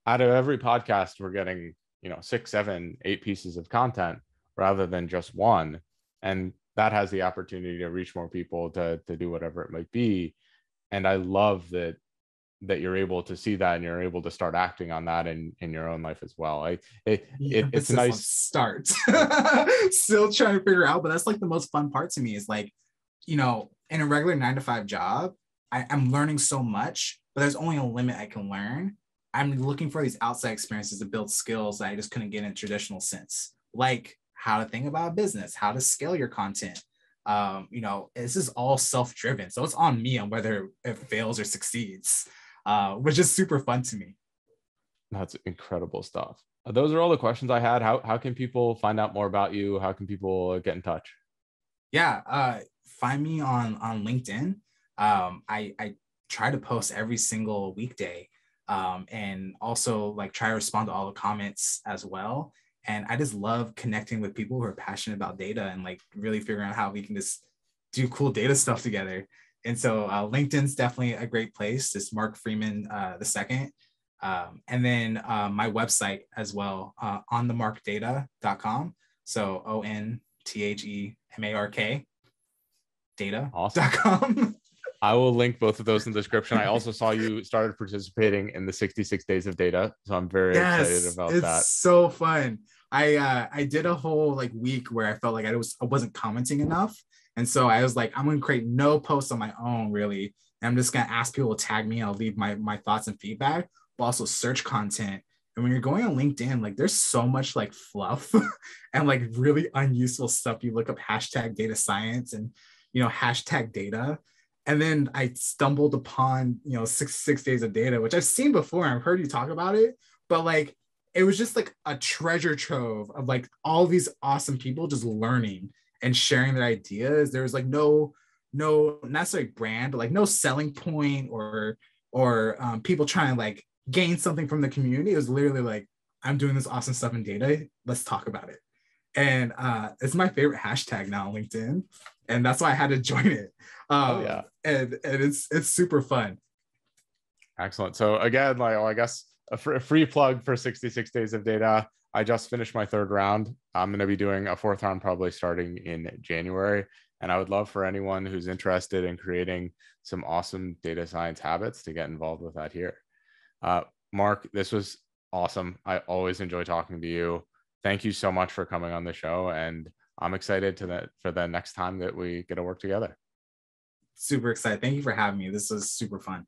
Out of every podcast we're getting you know six seven eight pieces of content rather than just one. And that has the opportunity to reach more people to to do whatever it might be and i love that that you're able to see that and you're able to start acting on that in in your own life as well. I it, yeah, it it's a nice. start. (laughs) Still trying to figure out but that's like the most fun part to me is like you know in a regular nine to five job I, i'm learning so much but there's only a limit i can learn. I'm looking for these outside experiences to build skills that i just couldn't get in a traditional sense like how to think about a business how to scale your content um, you know, this is all self-driven. So it's on me on whether it fails or succeeds, uh, which is super fun to me. That's incredible stuff. Uh, those are all the questions I had. How, how can people find out more about you? How can people get in touch? Yeah, uh, find me on on LinkedIn. Um, I, I try to post every single weekday um, and also like try to respond to all the comments as well and i just love connecting with people who are passionate about data and like really figuring out how we can just do cool data (laughs) stuff together and so uh, linkedin's definitely a great place it's mark freeman uh, the second um, and then uh, my website as well uh, onthemarkdata.com so o-n-t-h-e-m-a-r-k data.com awesome. (laughs) I will link both of those in the description. I also saw you started participating in the 66 days of data. So I'm very yes, excited about it's that. It's so fun. I uh, I did a whole like week where I felt like I was I wasn't commenting enough. And so I was like, I'm gonna create no posts on my own really. And I'm just gonna ask people to tag me. I'll leave my my thoughts and feedback, but also search content. And when you're going on LinkedIn, like there's so much like fluff (laughs) and like really unuseful stuff. You look up hashtag data science and you know hashtag data and then I stumbled upon, you know, six six days of data, which I've seen before. I've heard you talk about it, but like it was just like a treasure trove of like all these awesome people just learning and sharing their ideas. There was like no, no necessarily brand, but like no selling point or or um, people trying to like gain something from the community. It was literally like, I'm doing this awesome stuff in data. Let's talk about it. And uh, it's my favorite hashtag now on LinkedIn and that's why I had to (laughs) join it. Oh, um, oh yeah, and and it's it's super fun. Excellent. So again, like well, I guess a, fr- a free plug for 66 days of data. I just finished my third round. I'm going to be doing a fourth round probably starting in January. And I would love for anyone who's interested in creating some awesome data science habits to get involved with that here. Uh, Mark, this was awesome. I always enjoy talking to you. Thank you so much for coming on the show. And I'm excited to for the next time that we get to work together. Super excited. Thank you for having me. This was super fun.